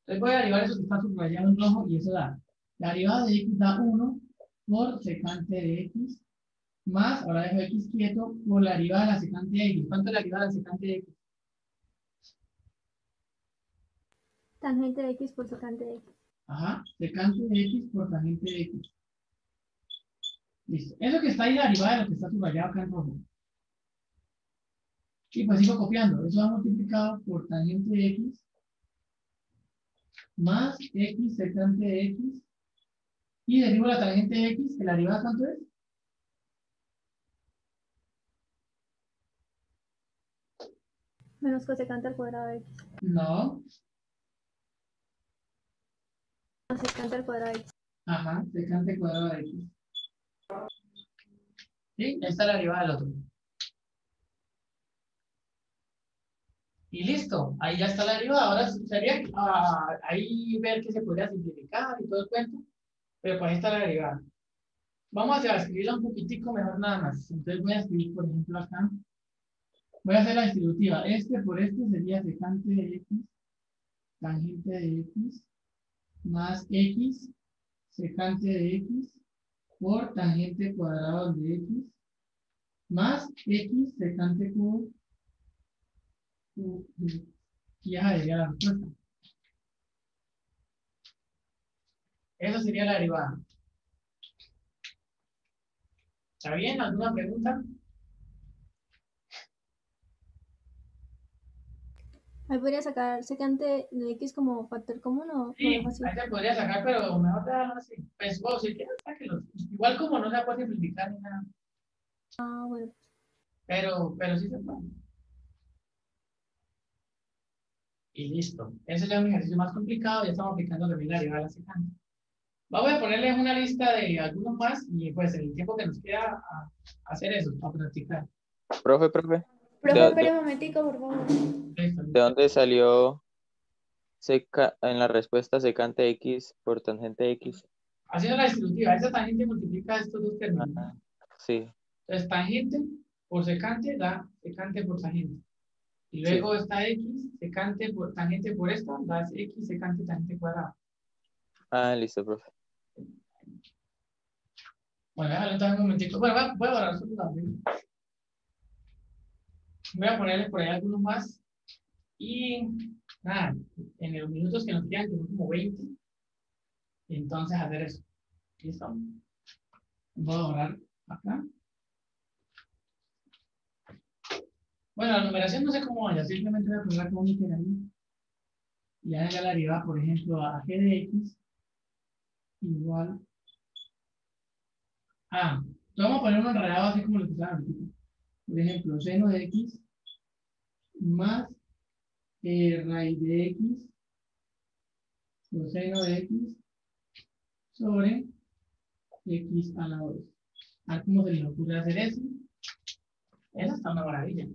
Entonces voy a derivar eso que está subrayado en rojo y eso da. La derivada de X da 1 por secante de X más, ahora dejo X quieto, por la derivada de la secante de X. ¿Cuánto es la derivada de la secante de X? Tangente de x por secante de x. Ajá, secante de x por tangente de x. Listo. Eso que está ahí arriba de lo que está subrayado acá en rojo. Y pues sigo copiando. Eso va multiplicado por tangente de x más x secante de x. Y derivo la tangente de x, que la derivada cuánto es? Menos cosecante al cuadrado de x. No. Cosecante al cuadrado de x. Ajá, secante cuadrado de x. ¿Sí? Está la derivada del otro. Y listo, ahí ya está la derivada. Ahora sería ah, ahí ver que se podría simplificar y todo el cuento. Pero pues ahí está la derivada. Vamos a escribirla un poquitico mejor nada más. Entonces voy a escribir, por ejemplo, acá. Voy a hacer la distributiva. Este por este sería secante de x, tangente de x, más x, secante de x, por tangente cuadrado de x, más x secante por y ya sería la respuesta. Esa sería la derivada. ¿Está bien? ¿Alguna pregunta? Ahí podría sacar secante de x como factor común o Sí, ahí se podría sacar, pero mejor dejarlo así. Pues, vos, si quieres, sáquelo. Igual como no se puede simplificar ni nada. Ah, bueno. Pero, pero sí se puede. Y listo. Ese ya es un ejercicio más complicado. Ya estamos aplicando también la derivada de la secante. Vamos a ponerles una lista de algunos más y pues el tiempo que nos queda a, a hacer eso, a practicar. Profe, profe, Profe, De- espere un momentico, por favor. ¿de dónde salió seca en la respuesta secante x por tangente x? Haciendo la distributiva, esa tangente multiplica estos dos términos. Ajá, Sí, Entonces, tangente por secante da secante por tangente. Y Sí. luego esta x, secante por tangente por esta, da x secante tangente cuadrado. ah, listo, profe. Bueno, déjalo entonces un momentito. Bueno, voy a- voy a Voy a ponerles por ahí algunos más. Y nada, en los minutos que nos quedan, que son como 20, entonces hacer eso. ¿Listo? Voy a borrar acá. Bueno, la numeración no sé cómo vaya, simplemente voy a poner acá un ahí. Y ya la derivada, por ejemplo, a g de x igual Ah, vamos a poner un enredado así como lo que estaba. Por ejemplo, seno de x más eh, raíz de x coseno de x sobre x a la 2. A cómo se les ocurre hacer eso. Esa está una maravilla.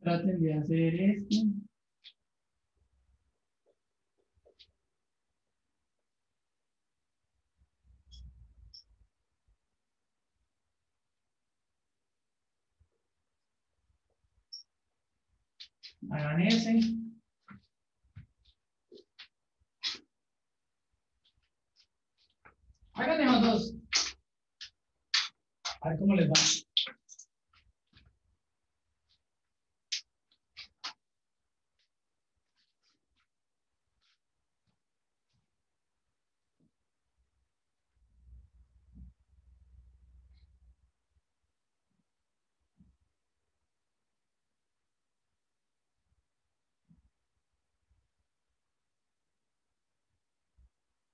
Traten de hacer esto. Hagan ese. Háganme los dos. A ver cómo les va.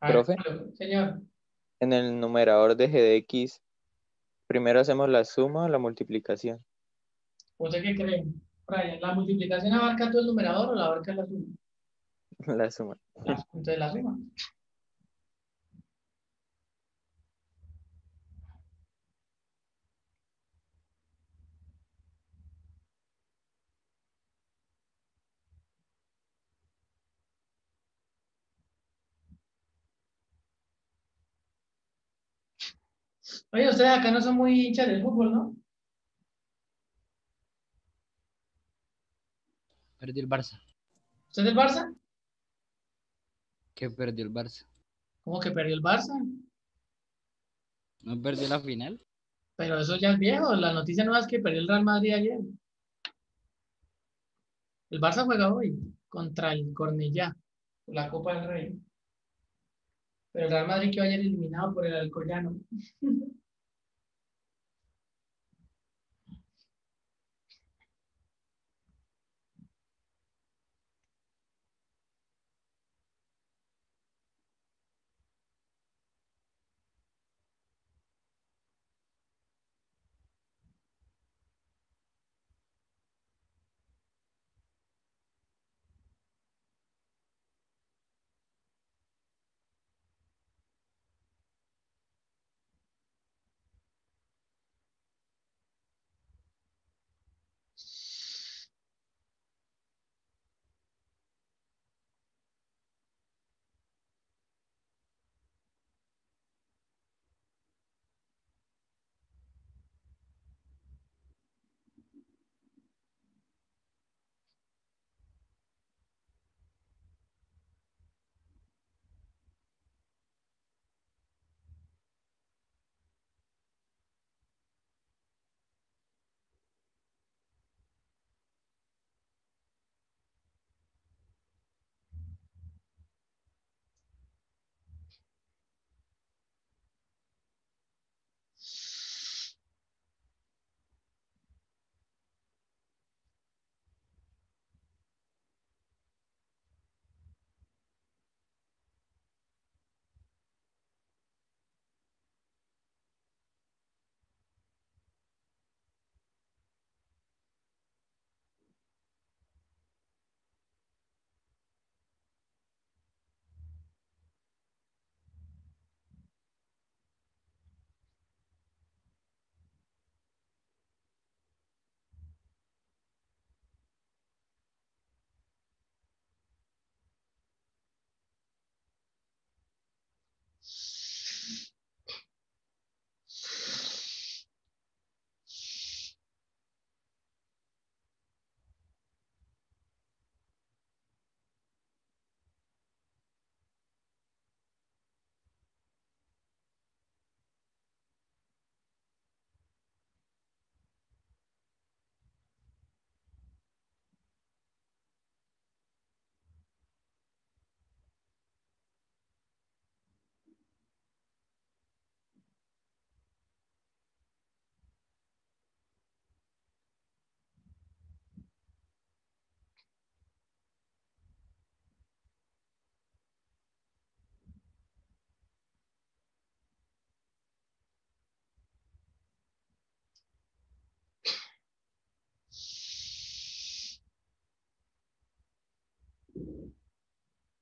Profe. Señor. En el numerador de g de x, primero hacemos la suma o la multiplicación. ¿Usted qué cree? Brian, ¿la multiplicación abarca todo el numerador o la abarca la suma? La suma. La- entonces la suma. Oye, ustedes acá no son muy hinchas del fútbol, ¿no? Perdió el Barça. ¿Usted es del Barça? ¿Qué perdió el Barça? ¿Cómo que perdió el Barça? ¿No perdió la final? Pero eso ya es viejo. La noticia nueva es que perdió el Real Madrid ayer. El Barça juega hoy contra el Cornellá, la Copa del Rey. Pero el Real Madrid quedó ayer eliminado por el Alcoyano.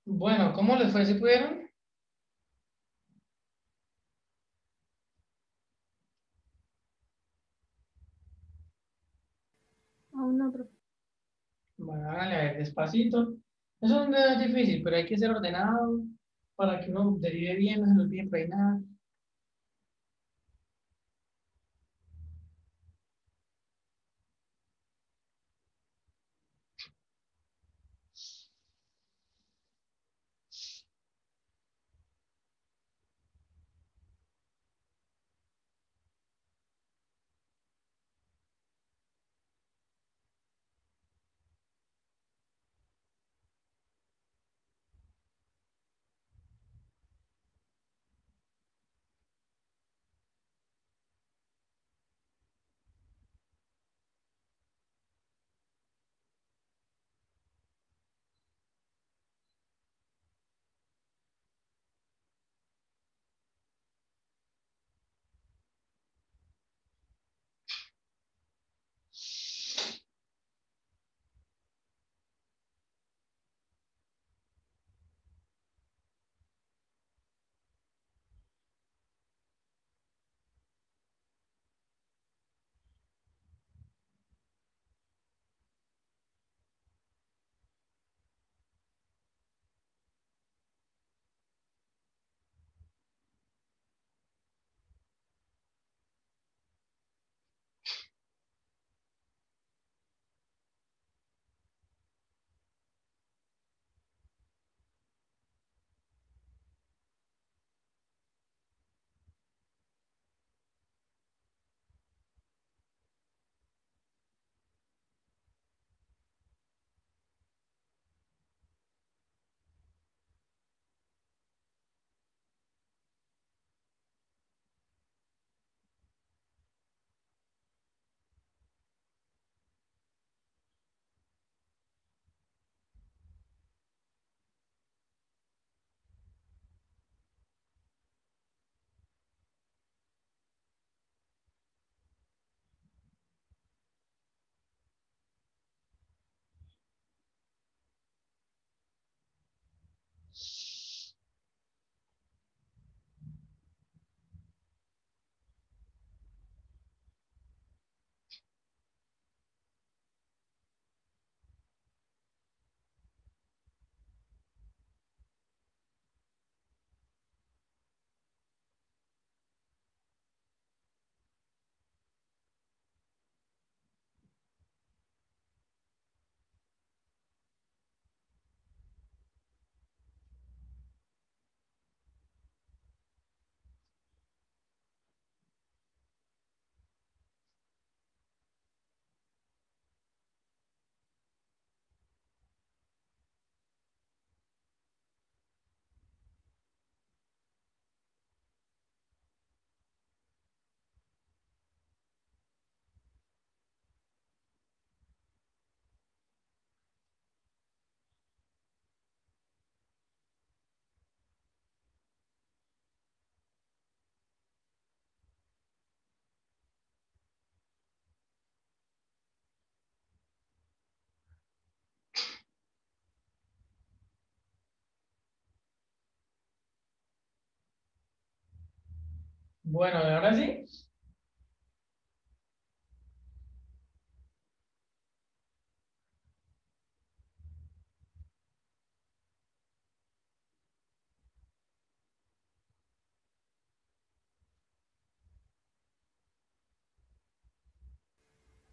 Bueno, ¿cómo les fue? ¿Se pudieron? Aún no, profe. Bueno, háganle a ver despacito. Eso es difícil, pero hay que ser ordenado para que uno derive bien, no se le olvide nada. Bueno, ahora sí.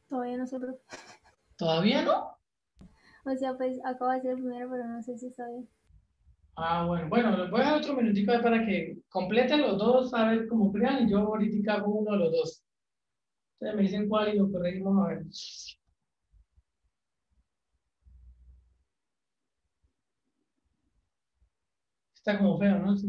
Todavía no sé, profe. ¿Todavía no? O sea, pues acabo de hacer el primero, pero no sé si está bien. Ah, bueno, bueno, les voy a dar otro minutico para que completen los dos, a ver cómo crean, y yo ahorita hago uno de los dos. Ustedes me dicen cuál y lo corregimos a ver. Está como feo, ¿no? Sí.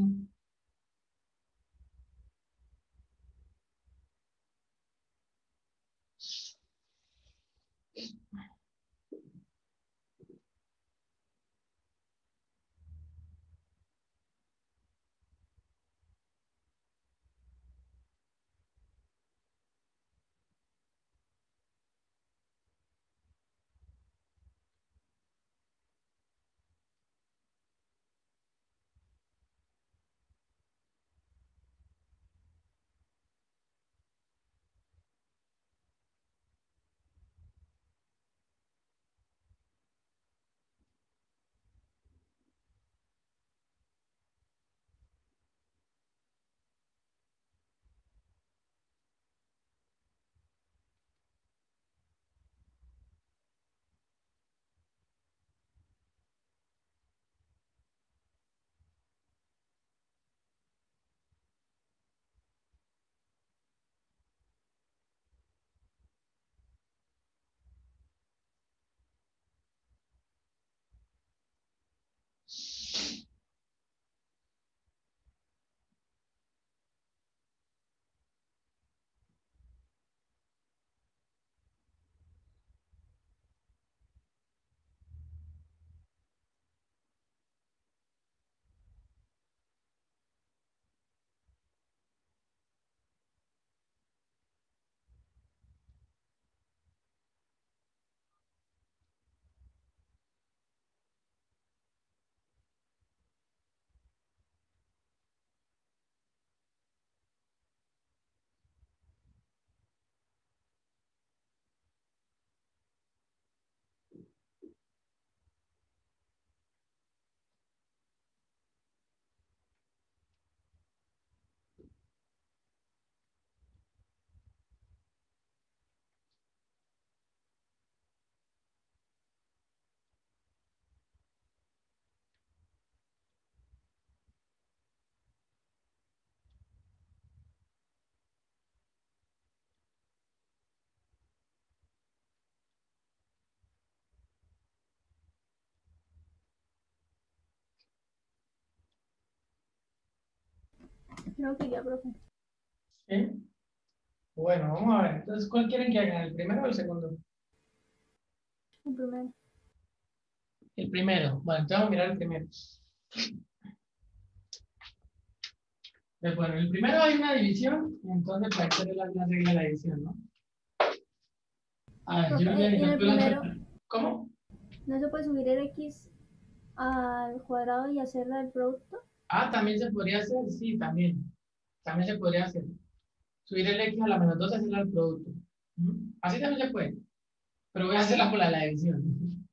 Creo que ya, profe. ¿Sí? Bueno, vamos a ver. Entonces, ¿cuál quieren que hagan? ¿El primero o el segundo? El primero. El primero. Bueno, entonces vamos a mirar el primero. Pues bueno, el primero hay una división, entonces para hacer la, la regla de la división, ¿no? A ver, yo voy a el primero- ¿Cómo? ¿No se puede subir el x al cuadrado y hacerla del producto? Ah, también se podría hacer, sí, también. También se podría hacer. Subir el X a la menos 2 y hacerlo al producto. Así también se puede. Pero voy a hacerla por la de la división.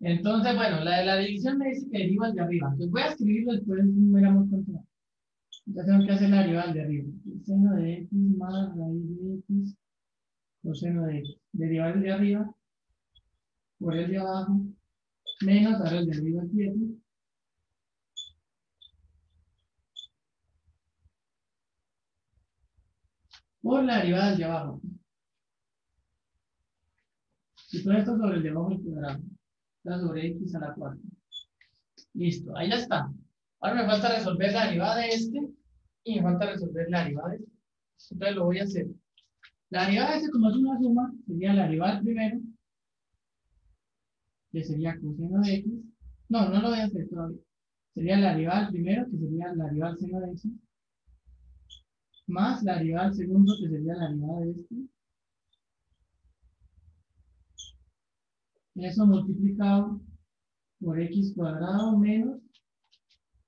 Entonces, bueno, la de la división me dice que deriva el de arriba. Entonces voy a escribirlo después veremos cuánto. da. Entonces tengo que hacer la derivada de arriba. Seno de X más raíz de X coseno de X. Derivar el de arriba por el de abajo menos dar el de arriba quieto por la derivada del de abajo. Y todo esto sobre el de abajo al cuadrado. Está sobre x a la cuarta. Listo, ahí ya está. Ahora me falta resolver la derivada de este y me falta resolver la derivada de este. Entonces lo voy a hacer. La derivada de este, como es una suma, sería la derivada primero, que sería coseno de x. No, no lo voy a hacer todavía. Sería la derivada primero, que sería la derivada seno de x más la derivada del segundo, que sería la derivada de este. Eso multiplicado por x cuadrado menos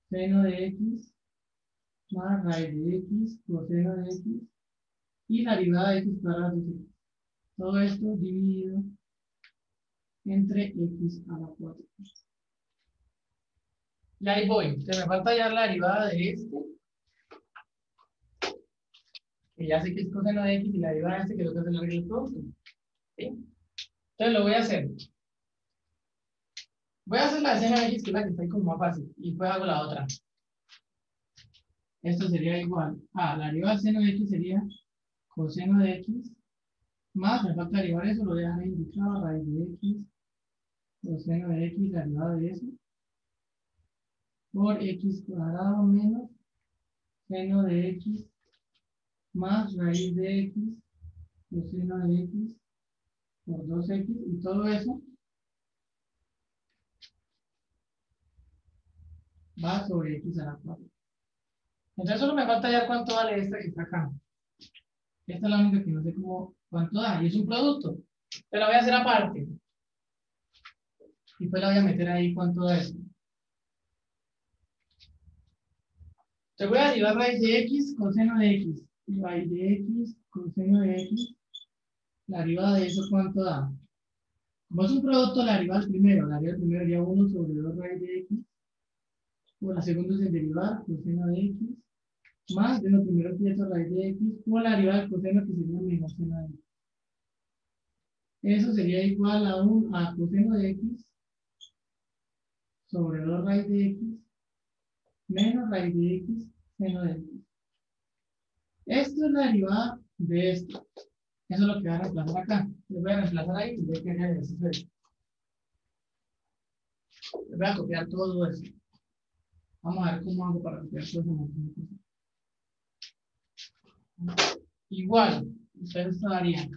seno de x más raíz de x, coseno de x, y la derivada de x cuadrado de x. Todo esto dividido entre x a la 4. Y ahí voy. Se me falta ya la derivada de este. Que ya sé que es coseno de x y la derivada de este que lo que hace la regla del producto. ¿Sí? Entonces lo voy a hacer. Voy a hacer la de seno de x, que es la que está ahí como más fácil. Y después hago la otra. Esto sería igual a la derivada de seno de x sería coseno de x más, me falta derivar eso, lo voy a dejar indicado, raíz de x, coseno de x, derivada de eso, por x cuadrado menos seno de x más raíz de x, coseno de x, por 2x, y todo eso va sobre x a la 4. Entonces solo me falta ya cuánto vale esta que está acá. Esta es la única que no sé cómo, cuánto da. Y es un producto. Pero la voy a hacer aparte. Y después la voy a meter ahí cuánto da eso. Te voy a derivar raíz de x coseno de x. Raíz de x coseno de x. La derivada de eso cuánto da. Como es un producto, la derivada del primero. La derivada del primero sería 1 sobre 2 raíz de x. Por la segunda es el derivar coseno de x más de lo primero que es raíz de x por la derivada del coseno que sería menos seno de x. Eso sería igual a un a coseno de x sobre 2 raíz de x menos raíz de x seno de x. Esto es la derivada de esto. Eso es lo que voy a reemplazar acá. Lo voy a reemplazar ahí y voy a querer voy a copiar todo eso. Vamos a ver cómo hago para copiar todo eso. Igual, ustedes darían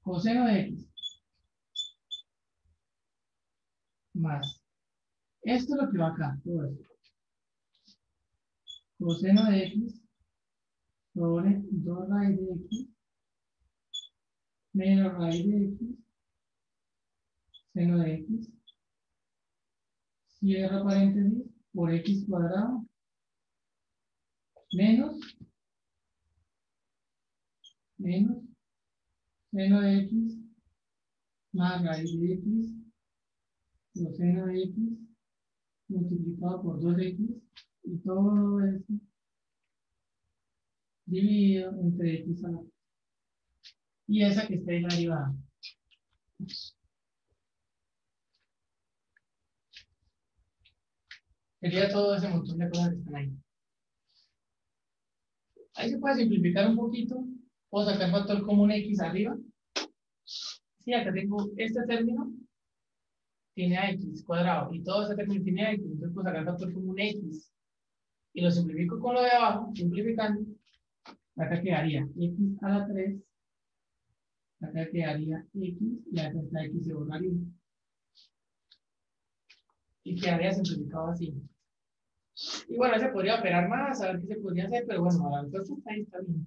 coseno de x más. Esto es lo que va acá, todo esto. Coseno de x 2 raíz de x menos raíz de x seno de x. Cierra paréntesis por x cuadrado menos menos seno de x más raíz de x coseno de x multiplicado por 2x y todo esto dividido entre x a la y esa que está ahí la derivada. Sería todo ese montón de cosas que están ahí. Ahí se puede simplificar un poquito. Puedo sacar factor común x arriba. Sí, acá tengo este término. Tiene a x cuadrado. Y todo este término tiene a x. Entonces puedo sacar factor común x. Y lo simplifico con lo de abajo. Simplificando. Acá quedaría x a la 3. Acá quedaría x. Y acá está x se borraría. Y quedaría simplificado así. Y bueno, se podría operar más, a ver qué se podría hacer, pero bueno, la respuesta está ahí, está bien.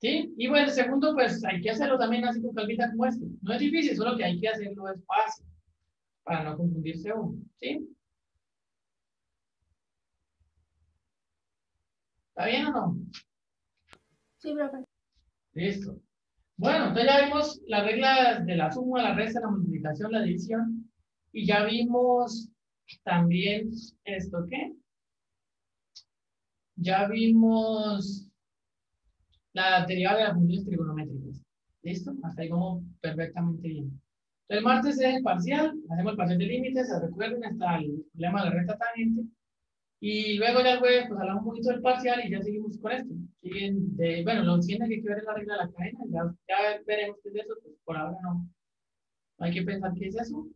¿Sí? Y bueno, el segundo, pues hay que hacerlo también así con calvita como este. No es difícil, solo que hay que hacerlo despacio para no confundirse uno. ¿Sí? ¿Está bien o no? Sí, profe. Listo. Bueno, entonces ya vimos las reglas de la suma, la resta, la multiplicación, la división. Y ya vimos también esto, ¿qué? Ya vimos la derivada de las funciones trigonométricas. ¿Listo? Hasta ahí como perfectamente bien. Entonces, el martes es el parcial, hacemos el parcial de límites, recuerden, está el problema de la recta tangente. Y luego ya el jueves, pues hablamos un poquito del parcial y ya seguimos con esto. Siguen de, bueno, lo siguiente que hay que ver es la regla de la cadena, ya, ya veremos qué es eso, pues por ahora no. Hay que pensar qué es eso.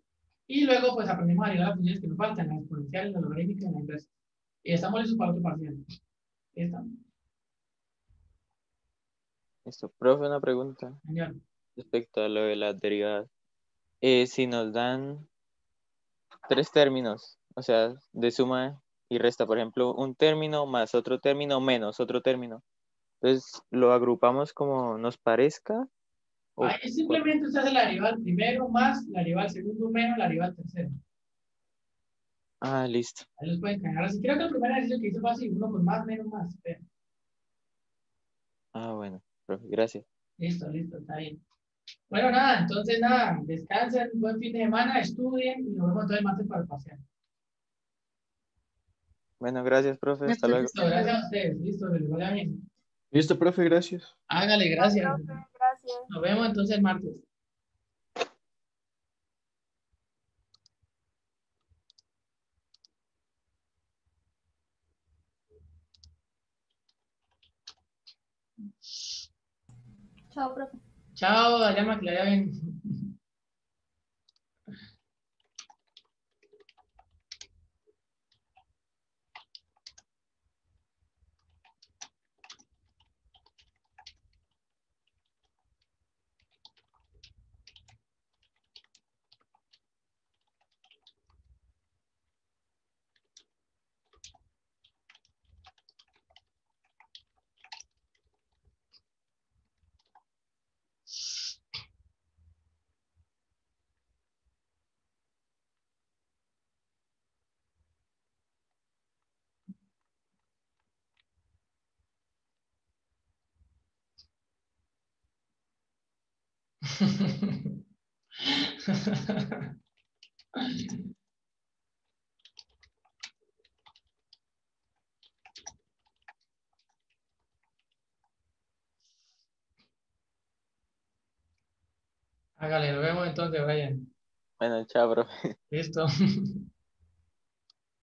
Y luego, pues aprendemos a derivar las funciones que nos faltan, la exponencial, la logarítmica y la inversa. Y estamos listos para otro parcial. ¿Está? Listo. Profe, una pregunta Señor. respecto a lo de las derivadas. Eh, si nos dan tres términos, o sea, de suma y resta, por ejemplo, un término más otro término menos otro término. Entonces, ¿lo agrupamos como nos parezca? o- Ahí simplemente usted hace la derivada al primero más, la derivada al segundo menos, la derivada al tercero. Ah, listo. Ahí los pueden cagar. Así creo que el primer ejercicio que hice fue así, uno con más, menos, más. Ah, bueno, profe, gracias. listo, listo, está bien. Bueno, nada, entonces nada, descansen, buen fin de semana, estudien y nos vemos entonces el martes para el paseo. Bueno, gracias, profe. Hasta luego. Listo, gracias a ustedes, listo, que les vaya bien. Listo, profe, gracias. Hágale, gracias. Profe, gracias. Nos vemos entonces el martes. Chao, profe. Chao, Dayama, que le vaya bien. Hágale, nos vemos entonces, Brian. Bueno, chao, profe. Listo.